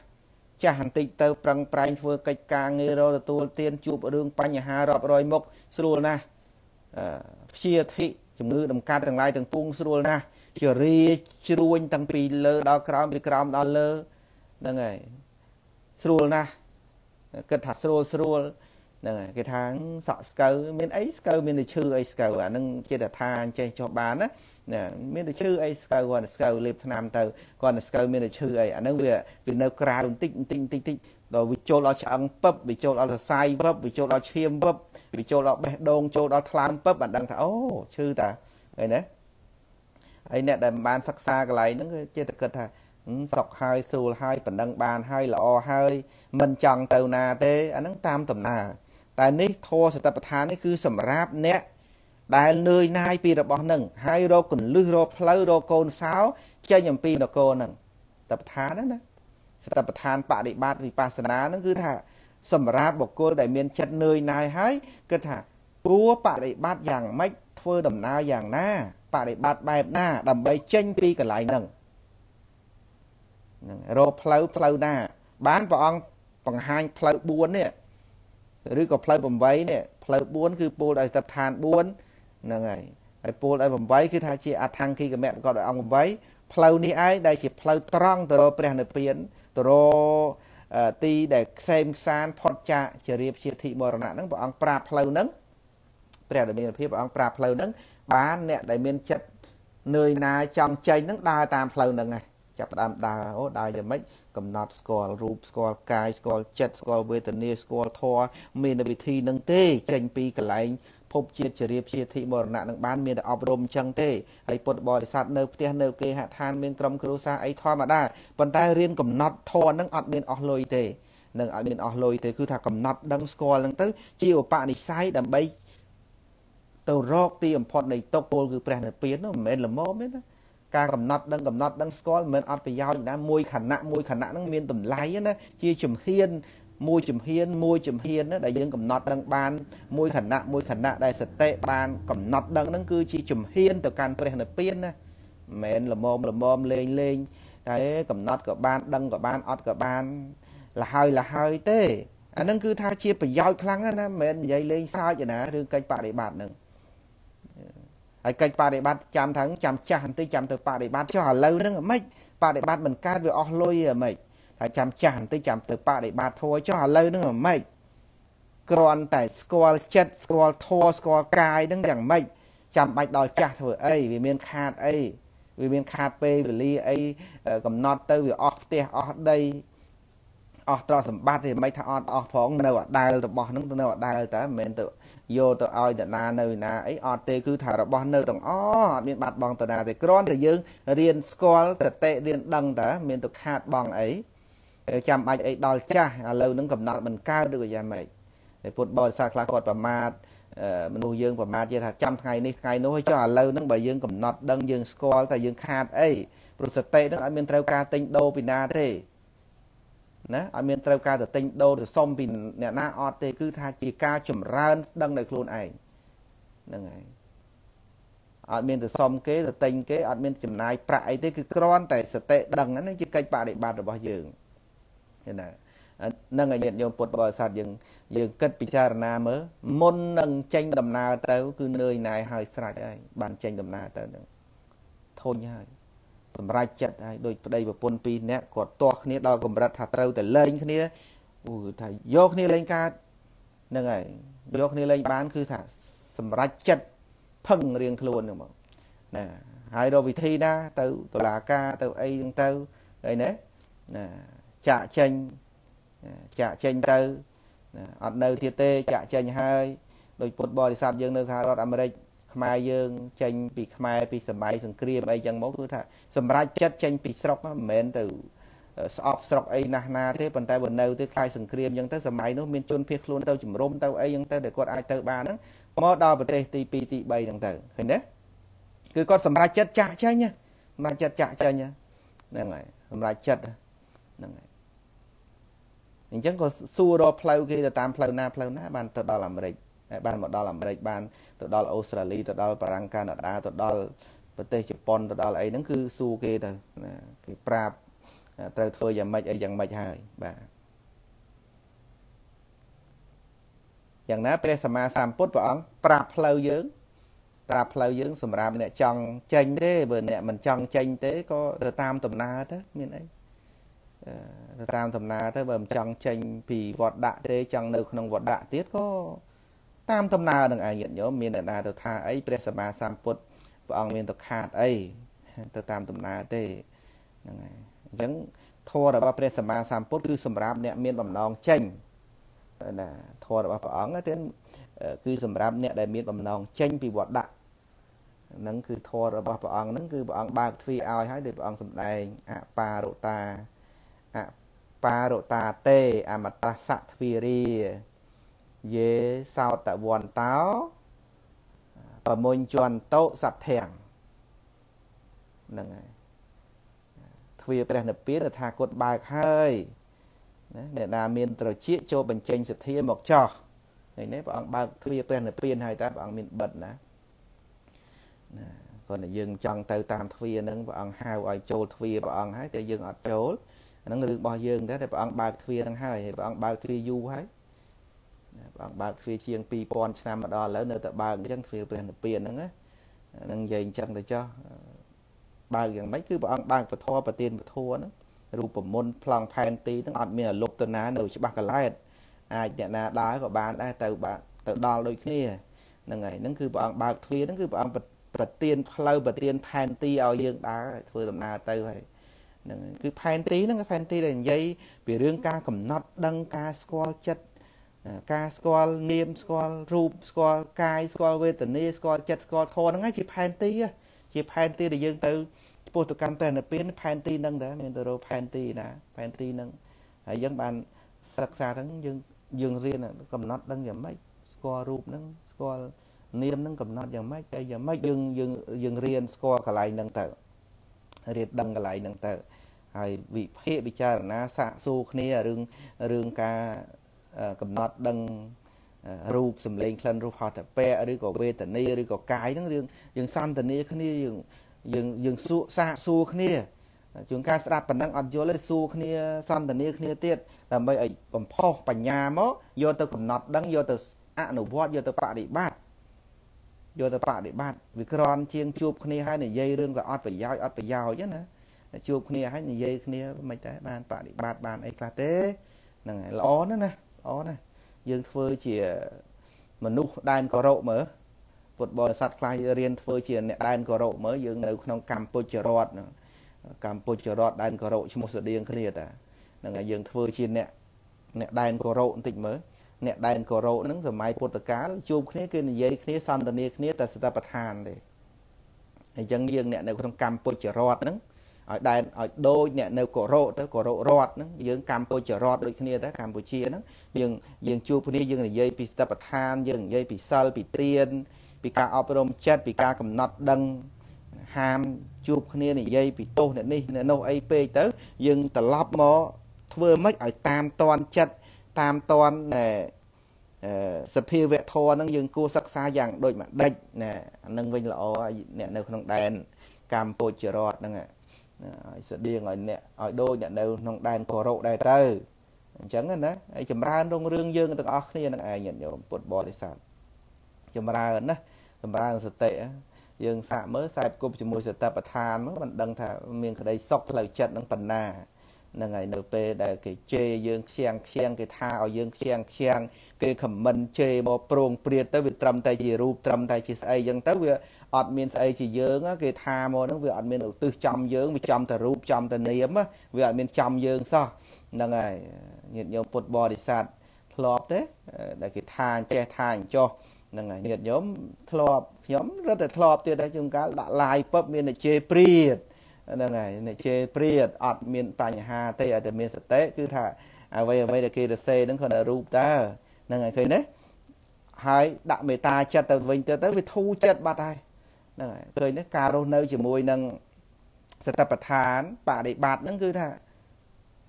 ចាស់បន្តិចទៅប្រឹងប្រែងធ្វើកិច្ចការងាររកទទួលទានជួបរឿងបញ្ហារាប់រយមុខស្រួលណាស់ព្យាធិ ជំងឺដំកាត់ទាំងឡាយទាំងពុងស្រួលណាស់ជារាជ្រួញតាំងពីលើដល់ក្រោមពីក្រោមដល់លើហ្នឹងហើយស្រួលណាស់គិតថាស្រួលស្រួលហ្នឹងហើយគេថាសក់ស្កូវមានអីស្កូវមានតែឈឺអីស្កូវអាហ្នឹងចេះតែថាចេះចុះបានណាណាមានតែឈឺអីស្កូវគាត់ស្កូវលេបថ្នាំទៅគាត់ស្កូវមានតែឈឺអីអាហ្នឹងវាវានៅក្រៅបន្តិចបន្តិចបន្តិចបន្តិច ដល់វាចូលដល់ឆ្អឹងពឹបវាចូលដល់សរសៃពឹបវាចូលដល់ឈាមពឹបវាចូលដល់បេះដូងចូលដល់ថ្លើមពឹបបានដឹងថាអូឈឺតាឃើញទេហើយអ្នកដែលបានសិក្សាកន្លែងហ្នឹងគឺចេះតែគិតថាសុកហើយស្រួលហើយបណ្ដឹងបានហើយល្អហើយមិនចង់ទៅណាទេអាហ្នឹងតាមដំណើរតែនេះធម៌សតិប្បដ្ឋាននេះគឺសម្រាប់អ្នកដែលនឿយណាយពីរបស់នឹងហើយរកកលឹះរកផ្លូវរកកូនសោចេញអំពីនគរនឹងតបឋានណា សតិប្បដ្ឋានបដិបត្តិវិបស្សនានឹងគឺថាសម្រាប់បុគ្គលដែលមានចិត្តនឿយណាយហើយគឺថាព្រោះបដិបត្តិយ៉ាងម៉េចធ្វើដំណើរយ៉ាងណាបដិបត្តិបែបណាដើម្បីចេញពីកន្លែងហ្នឹងហ្នឹងរកផ្លូវផ្លូវណា បានព្រះអង្គបង្ហាញផ្លូវ4នេះឬក៏ផ្លូវ8នេះផ្លូវ4គឺពោលដោយស្ថាបឋាន4ហ្នឹងហើយហើយពោលដោយ8គឺថាជាអថង្គីកមៈក៏ដោយអង្គ8ផ្លូវនេះឯងដែលជាផ្លូវត្រង់ទៅរកព្រះនិព្វាន ទៅរកទីដែលខ្សែមខ្សានផុតចាកជារៀបជាធិមរណៈហ្នឹងព្រះអង្គប្រាប់ផ្លូវហ្នឹងព្រះដែលមានភាពព្រះអង្គប្រាប់ផ្លូវហ្នឹងបានអ្នកដែលមានចិត្តនឿយណាយចង់ចេញហ្នឹងដើរតាមផ្លូវហ្នឹងហើយចាប់ផ្ដើមដើរអូដើរយ៉ាងម៉េចកំណត់ស្គាល់រូបស្គាល់កាយស្គាល់ចិត្តស្គាល់វេទនាស្គាល់ធម៌មានវិធីនឹងទេចេញពីកន្លែង ភពជាតិជារៀបជាធិមរណៈនឹងបានមានតែអប់រំអញ្ចឹងទេហើយពុទ្ធបរិស័ទនៅផ្ទះនៅគេហដ្ឋានមានក្រុមគ្រួសារអីធម្មតាប៉ុន្តែរៀនកំណត់ធម៌នឹងអត់មានអស់លុយទេនឹងអត់មានអស់លុយទេគឺថាកំណត់ដឹងស្គាល់នឹងទៅ ជាឧបនិស្ស័យដើម្បីទៅរកទីបំផុតនៃទុកពលគឺព្រះនិព្វាននោះមិនមែនល្មមទេណាការកំណត់ដឹងកំណត់ដឹងស្គាល់មិនមែនអត់ប្រយោជន៍ណាមួយខណៈមួយខណៈហ្នឹងមានតម្លៃណាជាជំហាន មួយជំហានមួយជំហានណាដែលយើងកំណត់ដឹងបានមួយខណៈមួយខណៈដែលសតិបានកំណត់ដឹងហ្នឹងគឺជាជំហានទៅកាន់ព្រះនិព្វានណាមិនមែនល្មមល្មមលេងលេងតែកំណត់ក៏បានដឹងក៏បានអត់ក៏បានលហើយលហើយទេអាហ្នឹងគឺថាជាប្រយោជន៍ខ្លាំងណាស់ណាមិនមែននិយាយលេងសើចណារឿងកិច្ចបរិបត្តិហ្នឹងហើយកិច្ចបដិបត្តិចាំថាចាំចាស់បន្តិចចាំទៅបដិបត្តិចុះឥឡូវហ្នឹងហ្មិចបដិបត្តិមិនកើតវាអស់លុយហ្មិច ហើយចាំចាស់បន្តិចចាំទៅបដិបត្តិធัวចុះឥឡូវហ្នឹងហ្មិចគ្រាន់តែស្គាល់ចិត្តស្គាល់ធម៌ស្គាល់កាយហ្នឹងយ៉ាងម៉េចចាំបាច់ដល់ចាស់ធ្វើអីវាមានខាតអីវាមានខាតពេលវេលាអីកំណត់ទៅវាអស់ផ្ទះអស់ដីអស់ទ្រព្យសម្បត្តិទេមិនថាអត់អស់ផងនៅអដែលរបស់ហ្នឹងទៅនៅអដែលតែមិនមែនទៅយកទៅឲ្យតាណានៅណាអីអត់ទេគឺថារបស់នៅទាំងអអត់មានបាត់បង់តាណាទេគ្រាន់តែយើងរៀនស្គាល់តតិរៀនដឹងតាមានទៅខាតបង់អី ចាំបាច់អីដល់ចាស់ឥឡូវហ្នឹងកំណត់មិនកើតឬក៏យ៉ាងម៉េចតែពុទ្ធបរិស័ទខ្លះគាត់ប្រមាថមនុស្សយើងប្រមាថជាថាចាំថ្ងៃនេះថ្ងៃនោះហើយចុះឥឡូវហ្នឹងបើយើងកំណត់ដឹងយើងស្គាល់តែយើងខាតអីព្រោះសតិហ្នឹងអត់មានត្រូវការទិញដូរពីណាទេណាអត់មានត្រូវការទៅទិញដូរទៅសុំពីអ្នកណាអត់ទេគឺថាជាការចម្រើនដឹងនៅខ្លួនឯងហ្នឹងហើយអត់មានទៅសុំគេទៅទិញគេអត់មានចំណាយប្រាក់អីទេគឺគ្រាន់តែសតិដឹងហ្នឹងជាកិច្ចបដិបត្តិរបស់យើងឃើញ ណានឹងឲ្យញាតិញោមពុទ្ធបរិស័ទយើងយើងគិតពិចារណាមើលមុននឹងចេញដំណើរទៅ គឺនឿយណាយហើយស្រេចហើយបានចេញដំណើរទៅនឹងធុញហើយសម្រេចចិត្តហើយដូចប្តីប្រពន្ធពីរនាក់គាត់ទាស់គ្នាដល់កម្រិតថាត្រូវតែលែងគ្នាអូថាយកគ្នាលែងកើតហ្នឹងហើយយកគ្នាលែងបាន គឺថាសម្រេចចិត្តផឹងរៀងខ្លួនហ្នឹងមកណាហើយរកវិធីណាទៅតុលាការទៅអីហ្នឹងទៅអីណាណា ចាក់ចេញចាក់ចេញទៅអត់នៅទៀតទេចាក់ចេញហើយដោយពុទ្ធបរិស័ទយើងនៅសហរដ្ឋអាមេរិកខ្មែរយើងចេញពីខ្មែរពីសម័យសង្គ្រាមអីចឹងមកគឺថាសម្រាប់ចិត្តចេញពីស្រុកមិនមែនទៅស្អប់ស្រុកអីណាស់ណាទេប៉ុន្តែបើនៅទៅខ្លាយសង្គ្រាមចឹងទៅសម័យនោះមានជនភៀសខ្លួនទៅជំរុំទៅអីចឹងទៅដែលគាត់អាចទៅបានហ្នឹងមកដល់ប្រទេសទី2ទី3ហ្នឹងទៅឃើញទេគឺគាត់សម្រាប់ចិត្តចាក់ចេញសម្រាប់ចិត្តចាក់ចេញហ្នឹងហើយសម្រាប់ចិត្តហ្នឹងហើយ អញ្ចឹងក៏សួររកផ្លូវគេទៅតាមផ្លូវណាផ្លូវណាបានទៅដល់អាមេរិកបានមកដល់អាមេរិកបានទៅដល់អូស្ត្រាលីទៅដល់បារាំងកាណាដាទៅដល់ប្រទេសជប៉ុនទៅដល់អីហ្នឹងគឺសួរគេទៅណាគេប្រាប់ត្រូវធ្វើយ៉ាងម៉េចអីយ៉ាងម៉េចហើយបាទយ៉ាងណាព្រះសម្មាសម្ពុទ្ធព្រះអង្គប្រាប់ផ្លូវយើងប្រាប់ផ្លូវយើងសម្រាប់អ្នកចង់ចេញទេបើអ្នកមិនចង់ចេញទេក៏ទៅតាមដំណើរទៅមានអី ទៅតាមដំណើរទៅបើមិនចង់ចេញពីវត្តដាក់ទេចង់នៅក្នុងវត្តដាក់ទៀតក៏តាមដំណើរនឹងឯងញាតិញោមមានអ្នកណាទៅថាអីព្រះសម្មាសម្ពុទ្ធព្រះអង្គមានទៅខាតអីទៅតាមដំណើរទេហ្នឹងហើយអញ្ចឹងធម៌របស់ព្រះសម្មាសម្ពុទ្ធគឺសម្រាប់អ្នកមានបំណងចេញណាធម៌របស់ព្រះអង្គទេគឺសម្រាប់អ្នកដែលមានបំណងចេញពីវត្តដាក់ហ្នឹងគឺធម៌របស់ព្រះអង្គហ្នឹងគឺព្រះអង្គបើកទ្វារឲ្យហើយដោយព្រះអង្គសម្ដែងអបារុតា អបារុតាតេអមតសៈទ្វារីយេសោតវន្តោប្រមុញជន្តោសត្ធាំងហ្នឹងហើយទ្វាព្រះនិព្វានថាគតបើកហើយណាអ្នកណាមានត្រចៀកចូលបញ្ចេញសទ្ធាមកចោះនេះនេះព្រះអង្គបើកទ្វាព្រះនិព្វានហើយតែព្រះអង្គមានបិទណាណាគាត់តែយើងចង់ទៅតាមទ្វាហ្នឹងព្រះអង្គហៅឲ្យចូលទ្វាព្រះអង្គហើយតែយើងអត់ចូល ហ្នឹងរឿងរបស់យើងដែរតែព្រះអង្គបើកទ្វាហ្នឹងហើយព្រះអង្គបើកទ្វាយូរហើយព្រះអង្គបើកទ្វារជាង2000ឆ្នាំមកដល់ឥឡូវនៅតែបើកអញ្ចឹងទ្វារព្រះនិព្វានហ្នឹងណាហ្នឹងនិយាយអញ្ចឹងទៅចុះបើកយ៉ាងម៉េចគឺព្រះអង្គបើកពធប្រទានពធហ្នឹងរូបមន្តប្លង់ផែនទីហ្នឹងអត់មានអលុបទៅណានៅច្បាស់កឡែតអាចអ្នកណាដើរក៏បានដែរទៅបានទៅដល់ដូចគ្នាហ្នឹងហើយហ្នឹងគឺព្រះអង្គបើកទ្វារហ្នឹងគឺព្រះអង្គប្រទានផ្លូវប្រទានផែនទីឲ្យយើងដើរធ្វើដំណើរទៅហើយ ហ្នឹងគឺផែនទីហ្នឹងផែនទីដែលនិយាយពីរឿងការកំណត់ដឹងការស្គាល់ចិត្តការស្គាល់នាមស្គាល់រូបស្គាល់កាយស្គាល់វេទនាស្គាល់ចិត្តស្គាល់ធម៌ហ្នឹងជាផែនទីជាផែនទីដែលយើងទៅពុទ្ធកម្មតែនិព្វានផែនទីហ្នឹងដែរមានទៅរកផែនទីណាផែនទីហ្នឹងហើយយើងបានសិក្សាហ្នឹងយើងយើងរៀនកំណត់ដឹងយ៉ាងម៉េចស្គាល់រូបហ្នឹងស្គាល់នាមហ្នឹងកំណត់យ៉ាងម៉េចតែយ៉ាងម៉េចយើងយើងយើងរៀនស្គាល់កន្លែងហ្នឹងទៅ រៀនដឹងកន្លែងហ្នឹងទៅហើយវិភាគពិចារណាសាកសួរគ្នារឿងរឿងការកំណត់ដឹងរូបសម្លេងក្លិនរសហត្ថពៈឬក៏វេទនាឬក៏កាយហ្នឹងយើងយើងសន្តានាគ្នាយើងយើងយើងសួរសាកសួរគ្នាជួនកាលស្ដាប់ប៉ុណ្ណឹងអត់យល់ទេសួរគ្នាសន្តានាគ្នាទៀតដើម្បីឲ្យបំផុសបញ្ញាមកយកទៅកំណត់ដឹងយកទៅអនុវត្តយកទៅបដិបត្តិ យកទៅបដិបត្តិវាក្រន់ជាងជួបគ្នាហើយនិយាយរឿងក៏អត់ប្រយោជន៍អត់ប្រយោជន៍ណាជួបគ្នាហើយនិយាយគ្នាមិនតែបានបដិបត្តិបានអីខ្លះទេហ្នឹងហើយល្អណាស់ណាល្អណាស់យើងធ្វើជាមនុស្សដែនគោរពមើលពុទ្ធបរិស័ទខ្លះរៀនធ្វើជាអ្នកដែនគោរពមើលយើងនៅក្នុងកម្ពុជារដ្ឋកម្ពុជារដ្ឋដែនគោរពឈ្មោះស្តៀងគ្នាតាហ្នឹងហើយយើងធ្វើជាអ្នកអ្នកដែនគោរពបន្តិចមើល អ្នកដែនគោរពហ្នឹងសម័យពុទ្ធកាលជួបគ្នាគឺនិយាយគ្នាសន្ទនាគ្នាតែសតបឋានទេអញ្ចឹងយើងអ្នកនៅក្នុងកម្ពុជារដ្ឋហ្នឹងឲ្យដែនឲ្យដូចអ្នកនៅកូរ៉ូទៅកូរ៉ូរដ្ឋហ្នឹងយើងកម្ពុជារដ្ឋដូចគ្នាទៅកម្ពុជាហ្នឹងយើងយើងជួបគ្នាយើងនិយាយពីស្តបឋានយើងនិយាយពីសិលពីត្រៀនពីការអប់រំចិត្តពីការកំណត់ដឹងហាមជួបគ្នានិយាយពីទោសអ្នកនេះអ្នកនោះអីពេកទៅ យើងត្រឡប់មកធ្វើម៉េចឲ្យតាមតន់ចិត្ត តាមតន់សភាវៈធរហ្នឹងយើងគួរសិក្សាយ៉ាងដូចម្ដេចណាអានឹងវិញល្អអ្នកនៅក្នុងដែនកម្ពុជារដ្ឋហ្នឹងឲ្យស្តៀងឲ្យអ្នកឲ្យដូចអ្នកនៅក្នុងដែនកោរ៉ូដែរទៅអញ្ចឹងណាហើយចម្រើនរុងរឿងយើងទាំងអស់គ្នានឹងឯងញាតិញោមពុទ្ធបរិស័ទចម្រើនណាចម្រើនសតិយើងសាកមើលខ្សែគប់ជាមួយសតបដ្ឋានមកមិនដឹងថាមានក្តីសុខផ្លូវចិត្តនឹងប៉ុណ្ណា ហ្នឹងហើយនៅពេលដែលគេជេរយើងខ្ជាងខ្ជាងគេថាឲ្យយើងខ្ជាងខ្ជាងគេខមមិនជេរមកប្រងព្រាតទៅវាត្រឹមតែជារូបត្រឹមតែជាស្អីអញ្ចឹងទៅវាអត់មានស្អីជាយើងគេថាមកហ្នឹងវាអត់មានឧទ្ទិសចំយើងវាចំតែរូបចំតែនាមវាអត់មានចំយើងសោះហ្នឹងហើយញាតិញោមពុទ្ធបរិស័ទធ្លាប់ទេដែលគេថាចេះថាចោះហ្នឹងហើយញាតិញោមធ្លាប់ខ្ញុំរត់តែធ្លាប់ទៀតតែជួនកាលដាក់ឡាយពឹបមានតែជេរព្រាត ហ្នឹងហើយអ្នកជេរព្រាតអត់មានបញ្ហាទេឲ្យតែមានសតិគឺថាអ្វីអ្វីដែលគេទៅសេហ្នឹងគាត់តែរូបតើហ្នឹងហើយឃើញទេហើយដាក់មេត្តាចិត្តទៅវិញទៅទៅវាធូរចិត្តបាត់ហើយហ្នឹងហើយឃើញទេការរស់នៅជាមួយនឹងសតិប្បដ្ឋានបដិបត្តិហ្នឹងគឺថា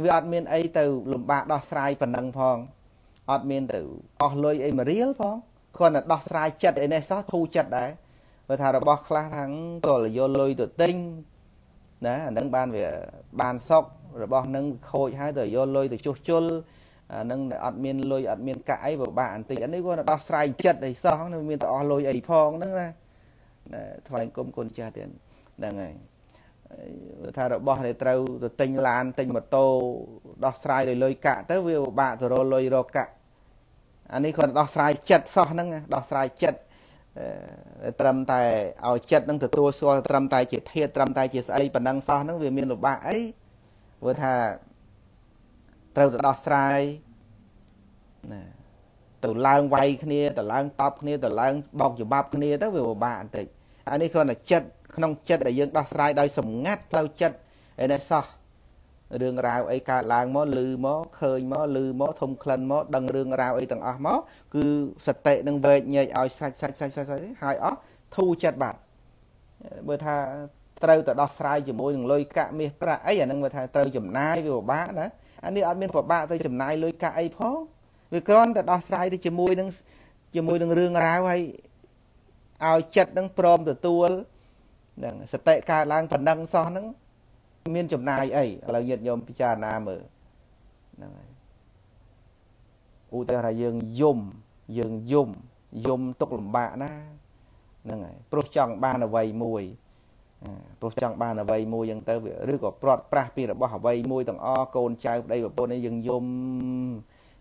វាអត់មានអីទៅលំបាកដោះស្រាយប៉ុណ្ណឹងផងអត់មានទៅអស់លុយអីមួយរៀលផងគ្រាន់តែដោះស្រាយចិត្តអីនេះសោះធូរចិត្តដែរបើថារបស់ខ្លះថាតលយកលុយទៅទិញ ណាអានឹងបានវាបានសុករបស់នឹងខូចហើយទៅយកលុយទៅជួសជុលអានឹងអត់មានលុយអត់មានកាក់អីពិបាកបន្តិចអានេះគាត់ដោះស្រាយចិត្តអីសោះនឹងមានតែអស់លុយអីផងហ្នឹងណាថ្វាយគុំគុណចាស់ទៀតហ្នឹងហើយថារបស់ដែលត្រូវទៅទិញឡានទិញម៉ូតូដោះស្រាយដោយលុយកាក់ទៅវាពិបាកទៅរកលុយរកកាក់អានេះគាត់ដោះស្រាយចិត្តសោះហ្នឹងដោះស្រាយចិត្ត ត្រឹមតែឲ្យចិត្តនឹងទទួលស្គាល់ត្រឹមតែជាធាតត្រឹមតែជាស្អីប៉ុណ្ណឹងសោះហ្នឹងវាមានលំបាកអីព្រោះថាត្រូវទៅដោះស្រាយណាទៅឡើងវាយគ្នាទៅឡើងតបគ្នាទៅឡើងបោកច្បាប់គ្នាទៅវាពិបាកបន្តិចអានេះគ្រាន់តែចិត្តក្នុងចិត្តដែលយើងដោះស្រាយដោយសម្ងាត់ផ្លូវចិត្តឯនេះសោះ រឿងរ៉ាវអីកើតឡើងមកឮមកឃើញមកឮមកធំក្លិនមកដឹងរឿងរ៉ាវអីទាំងអស់មកគឺសតិនឹងវែកញែកឲ្យសាច់សាច់សាច់សាច់ហើយអស់ធូរចិត្តបាត់បើថាត្រូវទៅដោះស្រាយជាមួយនឹងលុយកាក់មាសប្រាក់អីអានឹងបើថាត្រូវចំណាយវាពិបាកណាអានេះអត់មានពិបាកទៅចំណាយលុយកាក់អីផងវាគ្រាន់តែដោះស្រាយទៅជាមួយនឹងជាមួយនឹងរឿងរ៉ាវហើយឲ្យចិត្តនឹងព្រមទទួលហ្នឹងសតិកើតឡើងប៉ុណ្ណឹងសោះហ្នឹង មានចំណាយអីឥឡូវញាតិញោមពិចារណាមើលហ្នឹងហើយឧទាហរណ៍យើងយំយើងយំយំទុកលំបាកណាហ្នឹងហើយព្រោះចង់បានអ្វីមួយព្រោះចង់បានអ្វីមួយយ៉ាងទៅឬក៏ព្រាត់ប្រាស់ពីរបស់អ្វីមួយទាំងអកូនចៅប្តីប្រពន្ធនេះយើងយំ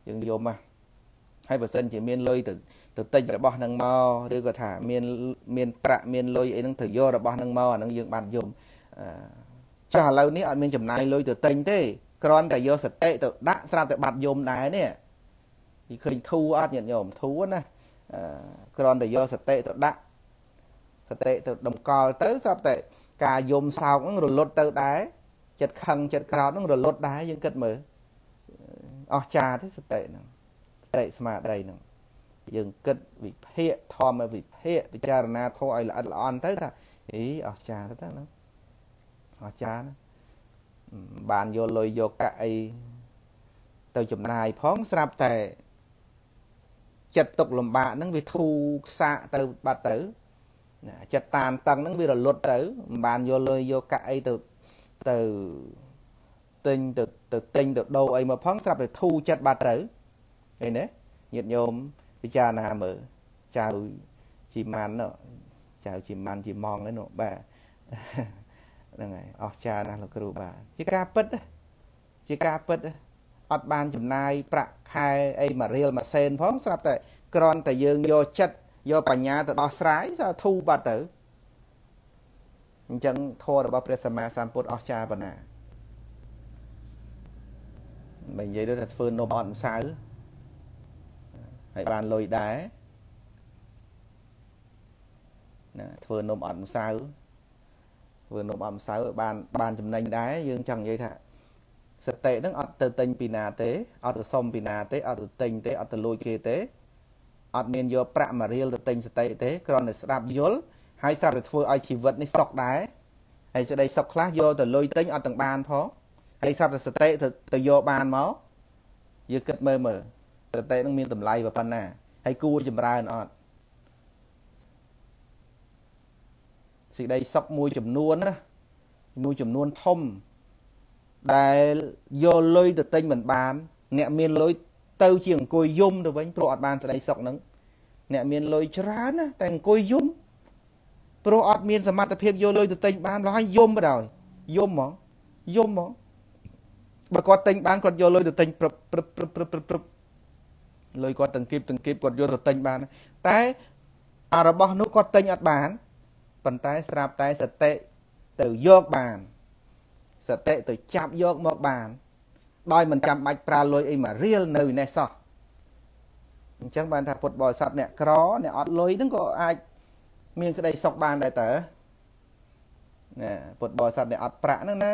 យើងយំហ่ะហើយបើសិនជាមានលុយទៅទៅទិញរបស់នឹងមកឬក៏ថាមានមានប្រាក់មានលុយអីហ្នឹងទៅយករបស់នឹងមកអាហ្នឹងយើងបានយំ ចាស់ឥឡូវនេះអត់មានចំណាយលុយទៅទិញទេគ្រាន់តែយកសតិទៅដាក់ស្រាប់តែបាត់យំដែរនេះពីឃើញធូរអត់ញាតិញោមធូរណាគ្រាន់តែយកសតិទៅដាក់សតិទៅតម្កល់ទៅស្រាប់តែការយំសោកហ្នឹងរលត់ទៅដែរចិត្តខឹងចិត្តក្រោតហ្នឹងរលត់ដែរយើងគិតមើលអស្ចារ្យទេសតិហ្នឹងសតិស្មារតីហ្នឹងយើងគិតវិភាគធម្មវិភាគពិចារណាធម៌ឲ្យល្អិតល្អន់ទៅថាអីអស្ចារ្យទៅហ្នឹង អស្ចារ្យណាបានយកលុយយកកាក់អីទៅចំណាយផងស្រាប់តែចិត្តទុកលំបាកហ្នឹងវាធូរខ្សាកទៅបាត់ទៅចិត្តតានតឹងហ្នឹងវារលត់ទៅមិនបានយកលុយយកកាក់អីទៅទៅទិញទៅទៅទិញទៅដូរអីមកផងស្រាប់តែធូរចិត្តបាត់ទៅឃើញទេញាតិញោមពិចារណាមើលចៅជីម៉ាន់ចៅជីម៉ាន់ជីម៉ងហ្នឹងបាទ ហ្នឹងហើយអស្ចារ្យណាស់លោកគ្រូបាទជាការពិតជាការពិតអត់បានចំណាយប្រាក់ខែអីមួយរៀលមួយសេនផងស្រាប់តែគ្រាន់តែយើងយកចិត្តយកបញ្ញាទៅដោះស្រាយសើធូរបាត់ទៅអញ្ចឹងធម៌របស់ព្រះសម្មាសម្ពុទ្ធអស្ចារ្យប៉ុណ្ណាបើនិយាយទៅថាធ្វើនំអត់ម្សៅហើយបានលុយដែរណាធ្វើនំអត់ម្សៅ ធ្វើនំអត់ម្សៅបានបានចំណេញដែរយើងចង់និយាយថាសតិហ្នឹងអត់ទៅទិញពីណាទេអត់ទៅសុំពីណាទេអត់ទៅទិញទេអត់ទៅលួចគេទេអត់មានយកប្រាក់មួយរៀលទៅទិញសតិទេគ្រាន់តែស្ដាប់យល់ហើយស្រាប់តែធ្វើឲ្យជីវិតនេះសុខដែរហើយសេចក្តីសុខខ្លះយកទៅលុយទិញអត់ទាំងបានផងហើយស្រាប់តែសតិទៅទៅយកបានមកយើងគិតមើលមើលសតិនឹងមានតម្លៃប៉ុណ្ណាហើយគួរចម្រើនអត់ សេចក្តីសុខមួយចំនួនណាមួយចំនួនធំដែលយកលុយទៅទិញមិនបាន អ្នកមានលុយទៅជាអង្គុយយំទៅវិញព្រោះអត់បានសេចក្តីសុខហ្នឹងអ្នកមានលុយច្រើនណាតែអង្គុយយំព្រោះអត់មានសមត្ថភាពយកលុយទៅទិញបានឡើយយំបណ្ដោយយំហ្មងយំហ្មងបើគាត់ទិញបានគាត់យកលុយទៅទិញព្រឹបព្រឹបព្រឹបព្រឹបព្រឹបព្រឹបលុយគាត់ទាំងគៀបទាំងគៀបគាត់យកទៅទិញបាន តែអារបស់នោះគាត់ទិញអត់បាន ប៉ុន្តែស្រាប់តែសតិទៅយកបានសតិទៅចាប់យកមកបាន ដោយមិនចាំបាច់ប្រើលុយអីមករៀលនៅនេះសោះអញ្ចឹងបានថាពុទ្ធបរិស័ទអ្នកក្រអ្នកអត់លុយហ្នឹងក៏អាចមានក្តីសុខបានដែរតើណាពុទ្ធបរិស័ទអ្នកអត់ប្រាក់ហ្នឹងណា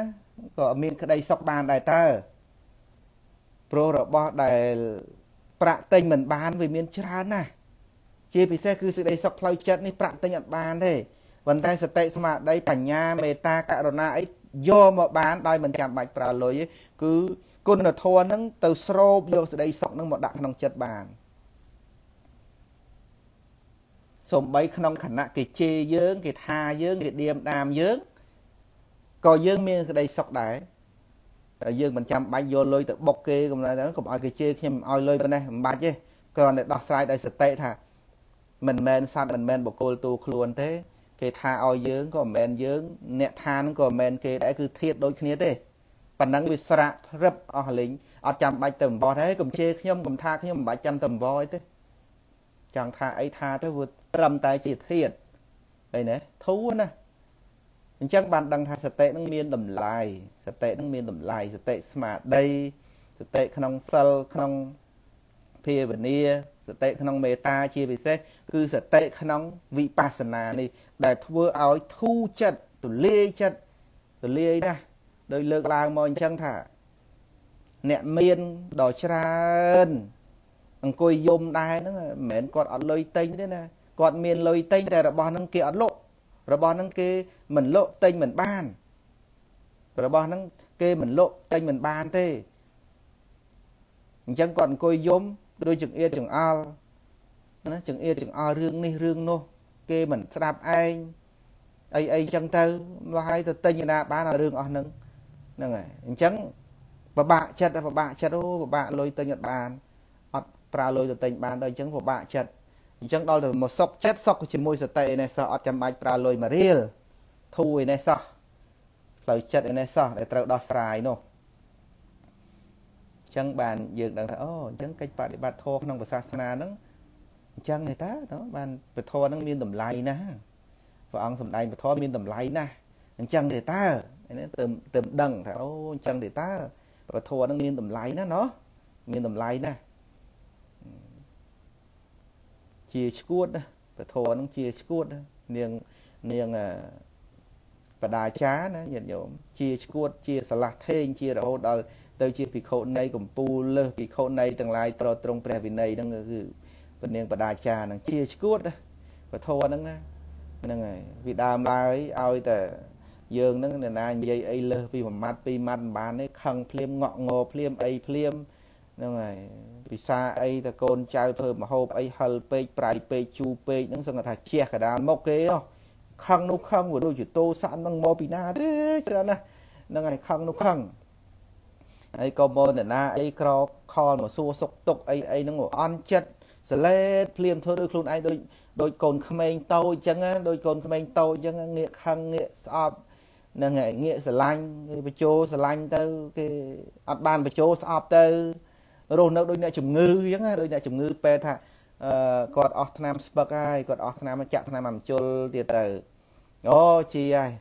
ក៏មានក្តីសុខបានដែរតើព្រោះរបស់ដែលប្រាក់ទិញមិនបានវាមានច្រើនណាស់ជាពិសេសគឺសេចក្តីសុខផ្លូវចិត្តនេះប្រាក់ទិញអត់បានទេ ប៉ុន្តែសតិស្មារតីបញ្ញាមេត្តាករុណាអីយកមកបានដោយមិនចាំបាច់ប្រើលុយគឺគុណធម៌ហ្នឹងទៅស្រូបយកសេចក្តីសុខហ្នឹងមកដាក់ក្នុងចិត្តបានសំបីក្នុងគណៈគេជេរយើង គេថាយើងគេឌៀមដាមយើងក៏យើងមានក្តីសុខដែរតែយើងមិនចាំបាច់យកលុយទៅបុកគេកុំថាកុំឲ្យគេជេរខ្ញុំឲ្យលុយប៉ុណ្ណេះមិនបាច់ទេគ្រាន់តែដោះស្រាយដោយសតិថាមិនមែនសត្វមិនមែនបុគ្គលទូខ្លួនទេ គេថាឲ្យយើងក៏មិនមែនយើង អ្នកថានឹងក៏មិនមែនគេដែរគឺធៀបដូចគ្នាទេប៉ណ្ណឹងវាស្រាក់រឹបអស់លេងអត់ចាំបាច់ទៅអំបោះទេកុំជេរខ្ញុំកុំថាខ្ញុំមិនបាច់ចាំទៅអំបោះទេចង់ថាអីថាទៅវាត្រឹមតែជាធៀបអីណាធូរណាអញ្ចឹងបានដឹងថាសតិនឹងមានតម្លៃសតិនឹងមានតម្លៃសតិស្មារតីសតិក្នុងសិលក្នុងភាវនា សតិក្នុងមេត្តាជាពិសេសគឺសតិក្នុងវិបស្សនានេះដែលធ្វើឲ្យធូរចិត្តទលាយចិត្តទលាយណាស់ដោយលើកឡើងមកអញ្ចឹងថា អ្នកមានដ៏ច្រើនអង្គុយយំដែរហ្នឹងមិនមែនគាត់អត់លុយទិញទេណាគាត់មានលុយទិញតែរបស់ហ្នឹងគេអត់លក់របស់ហ្នឹងគេមិនលក់ទិញមិនបាន របស់ហ្នឹងគេមិនលក់ទិញមិនបានទេអញ្ចឹងគាត់អង្គុយយំ ដូចចង្អៀតចង្អល់ណាចង្អៀតចង្អល់រឿងនេះរឿងនោះ គេមិនស្ដាប់ឯងអីអីចឹងទៅម្ល៉េះទៅទិញណាបានរឿងអស់ហ្នឹងហ្នឹងហើយអញ្ចឹងពិបាកចិត្តពិបាកចិត្តអូពិបាកលុយទិញអត់បានអត់ប្រើលុយទៅទិញបានដល់អញ្ចឹងពិបាកចិត្តអញ្ចឹងដល់ទៅមកសុកចិត្តសុកជាមួយសតិឯនេះសោះអត់ចាំបាច់ប្រើលុយមួយរៀលធូរឯនេះសោះផ្លូវចិត្តឯនេះសោះដែលត្រូវដោះស្រាយនោះអញ្ចឹងបានយើងដឹងថាអូអញ្ចឹងកិច្ចបដិបត្តិធម៌ក្នុងសាសនាហ្នឹងអញ្ចឹងទេតាបានពធហ្នឹងមានតម្លៃណាស់ព្រះអង្គសម្ដែងពធមានតម្លៃណាស់អញ្ចឹងទេតានេះទៅទៅដឹងថាអូអញ្ចឹងទេតាពធហ្នឹងមានតម្លៃណាស់ណោះមានតម្លៃណាស់ជាឈួតពធហ្នឹងជាឈួតនាងនាងបដាចាណាញាតិញោមជាឈួតជាស្រឡះថេងជារហូតដល់ ទៅជាភិក្ខុនៃកម្ពូលលើសភិក្ខុនៃទាំងឡាយប្រត្រង់ព្រះវិន័យហ្នឹងគឺពនាងបដាចាហ្នឹងជាឈួតពធហ្នឹងណាហ្នឹងហើយពីដើមឡើយឲ្យតែយើងហ្នឹងអ្នកណានិយាយអីលើសពីមួយម៉ាត់ពីរម៉ាត់មិនបានទេខឹងភ្លាមងក់ងភ្លាមអីភ្លាមហ្នឹងហើយពិសាអីតកូនចៅធ្វើមហូបអីហិលពេកប្រៃពេកជូរពេកហ្នឹងសឹងថាជះកដាលមុខគេហ៎ខឹងនោះខឹងវាដូចជាតោស័កហ្នឹងមកពីណាទេច្រើនណាស់ហ្នឹងហើយខឹងនោះខឹង ហើយក៏មកនរណាអីក្រខលមកសួរសុកទុកអីអីហ្នឹងអន់ចិត្តសលេតភ្លាមធ្វើដូចខ្លួនឯងដូចដូចកូនក្មេងតូចអញ្ចឹងដូចកូនក្មេងតូចអញ្ចឹងងាកខឹងងាកស្អប់ហ្នឹងហើយងាកស្រឡាញ់គេបញ្ចោស្រឡាញ់ទៅគេអត់បានបញ្ចោស្អប់ទៅរស់នៅដូចអ្នកជំងឺអញ្ចឹងដូចអ្នកជំងឺពេទ្យថាអឺគាត់អស់ថ្នាំស្ពឹកហើយគាត់អស់ថ្នាំចាក់ថ្នាំអំជុលទៀតទៅអូជីហើយ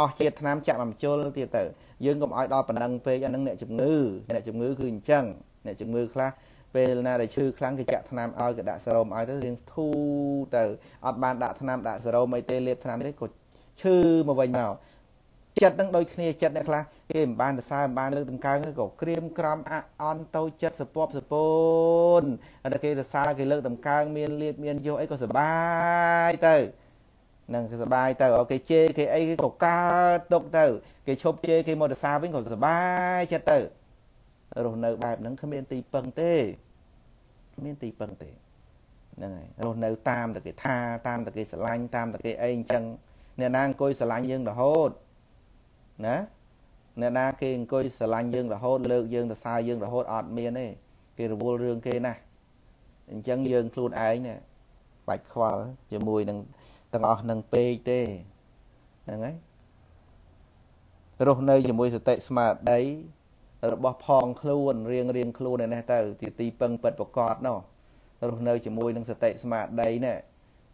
អស់ជាតិថ្នាំចាក់អំជុលទៀតទៅ យើងកុំឲ្យដល់ប៉ុណ្ណឹងពេកអានឹងអ្នកជំងឺអ្នកជំងឺគឺអញ្ចឹងអ្នកជំងឺខ្លះពេលណាដែលឈឺខ្លាំងគេចាក់ថ្នាំឲ្យគេដាក់សេរ៉ូមឲ្យទៅរៀងធូរទៅអត់បានដាក់ថ្នាំដាក់សេរ៉ូមអីទេលេបថ្នាំទេក៏ឈឺមកវិញមកចិត្តនឹងដូចគ្នាចិត្តអ្នកខ្លះគេមិនបានសរសើរមិនបានលើកដង្កើងក៏ក្រៀមក្រំអអន់ទៅចិត្តសពពសពូនតែគេសរសើរគេលើកដង្កើងមានលៀបមានយោអីក៏សបាយទៅ នឹងសបាយទៅគេជេរគេអីគេក៏កើតទុកទៅ គេឈប់ជេរគេមកសរសើរវិញក៏សបាយចិត្តទៅរស់នៅបែបហ្នឹងគ្មានទីពឹងទេមានទីពឹងទេហ្នឹងហើយរស់នៅតាមតែគេថាតាមតែគេស្រឡាញ់តាមតែគេអីអញ្ចឹងអ្នកណាអង្គុយស្រឡាញ់យើងរហូតណាអ្នកណាគេអង្គុយស្រឡាញ់យើងរហូតលើកយើងទៅសើយើងរហូតអត់មានទេគេរវល់រឿងគេណាអញ្ចឹងយើងខ្លួនឯងនេះបាច់ខ្វល់ជាមួយនឹង ទាំងអស់នឹងពេកទេហ្នឹងហើយរស់នៅជាមួយសតិស្មារតីរបស់ផងខ្លួនរៀងរៀងខ្លួនឯនេះទៅទីទីពឹងពិតប្រកបនោះរស់នៅជាមួយនឹងសតិស្មារតីនេះ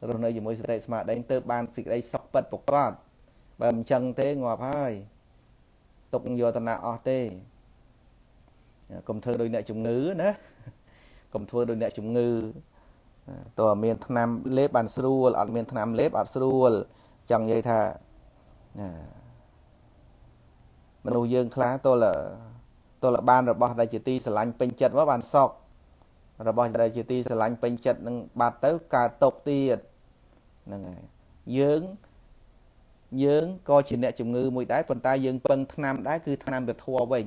រស់នៅជាមួយសតិស្មារតីទៅបានសេចក្តីសុខពិតប្រកបបើមិនចឹងទេងាប់ហើយទុកយកតណាអស់ទេកុំធ្វើដោយអ្នកជំងឺណាកុំធ្វើដោយអ្នកជំងឺ តើមានថ្នាំលេបបានស្រួលអត់មានថ្នាំលេបអត់ស្រួលចង់និយាយថាមនុស្សយើងខ្លះតលតលបានរបស់ដែលជាទីស្រឡាញ់ពេញចិត្តមកបានសក់របស់ដែលជាទីស្រឡាញ់ពេញចិត្តនឹងបាត់ទៅកើតຕົកទៀតហ្នឹងហើយយើងយើងក៏ជាអ្នកជំងឺមួយដែរប៉ុន្តែយើងពឹងថ្នាំដែរគឺថ្នាំពធវិញ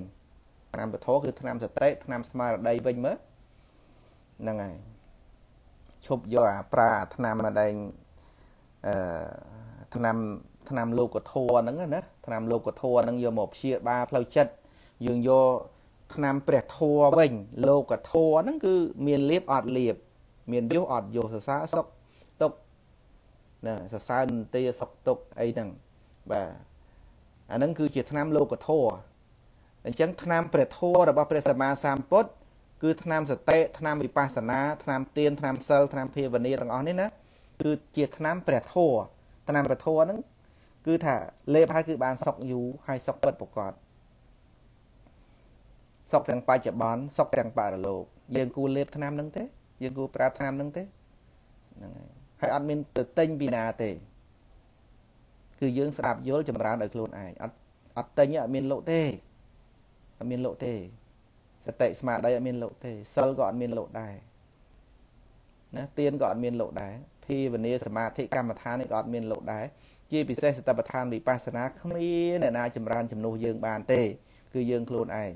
ថ្នាំពធគឺថ្នាំសតិថ្នាំស្មារតីវិញមើលហ្នឹងហើយ ឈប់យកអាប្រាឆ្នាំមកដែងអឺឆ្នាំឆ្នាំលោកធម៌ហ្នឹងណាឆ្នាំលោកធម៌ហ្នឹងយកមកព្យាបាលផ្លូវចិត្តយើងយកឆ្នាំព្រះធម៌វិញលោកធម៌ហ្នឹងគឺមានលៀបអត់លៀបមានយុះអត់យុះសរសើរសុខទុកណាសរសើរនន្ទាសុខទុកអីហ្នឹងបាទអាហ្នឹងគឺជាឆ្នាំលោកធម៌អញ្ចឹងឆ្នាំព្រះធម៌របស់ព្រះសម្មាសម្ពុទ្ធ គឺថ្នាំសតិថ្នាំវិបស្សនាថ្នាំទៀនថ្នាំសិលថ្នាំភាវនាទាំងអស់នេះណាគឺជាថ្នាំព្រះធัวថ្នាំព្រះធัวហ្នឹងគឺថាលេបហើយគឺបានសុខយូរហើយសុខពិតប្រកបសុខទាំងបច្ចុប្បន្នសុខទាំងបរលោកយើងគួរលេបថ្នាំហ្នឹងទេយើងគួរប្រើថ្នាំហ្នឹងទេហ្នឹងហើយហើយអត់មានទៅទិញពីណាទេ គឺយើងស្ដាប់យល់ចម្រើនដោយខ្លួនឯងអត់អត់ទិញអត់មានលោកទេអត់មានលោកទេ សតិស្មារតីអត់មានលោកទេសិលក៏អត់មានលោកដែរណាទៀនក៏អត់មានលោកដែរភាវនាសមាធិកម្មដ្ឋាននេះក៏អត់មានលោកដែរជាពិសេសសតបដ្ឋានវិបស្សនាគ្មានអ្នកណាចម្រើនជំនួសយើងបានទេ គឺយើងខ្លួនឯង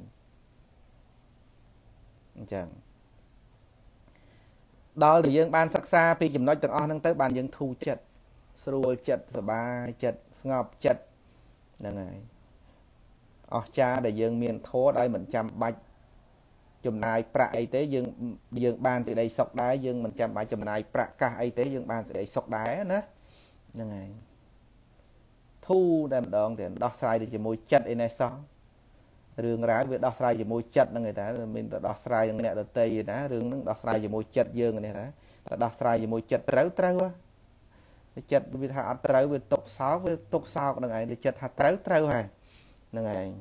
អញ្ចឹងដល់ដែលយើងបានសិក្សាពីចំណុចទាំងអស់ហ្នឹងទៅបានយើងធូរចិត្តស្រួលចិត្តសប្បាយចិត្តស្ងប់ចិត្តហ្នឹងហើយអស្ចារដែលយើងមានធម៌ដោយមិនចាំបាច់ ចំណាយប្រាក់អីទេយើងយើងបានសេចក្តីសុខដែរយើងមិនចាំបាច់ចំណាយប្រាក់កាសអីទេយើងបានសេចក្តីសុខដែរណាហ្នឹងហើយធូរតែម្ដងទៀតដោះស្រាយទៅជាមួយចិត្តអីនេះសោះរឿងរ៉ាវវាដោះស្រាយជាមួយចិត្តហ្នឹងឯតាមានតែដោះស្រាយនឹងអ្នកដតីឯណារឿងហ្នឹងដោះស្រាយជាមួយចិត្តយើងនេះតាតែដោះស្រាយជាមួយចិត្តត្រូវត្រូវតែចិត្តវាថាអត់ត្រូវវាຕົកសោកវាຕົកសោកហ្នឹងឯងតែចិត្តថាត្រូវត្រូវហើយហ្នឹងឯង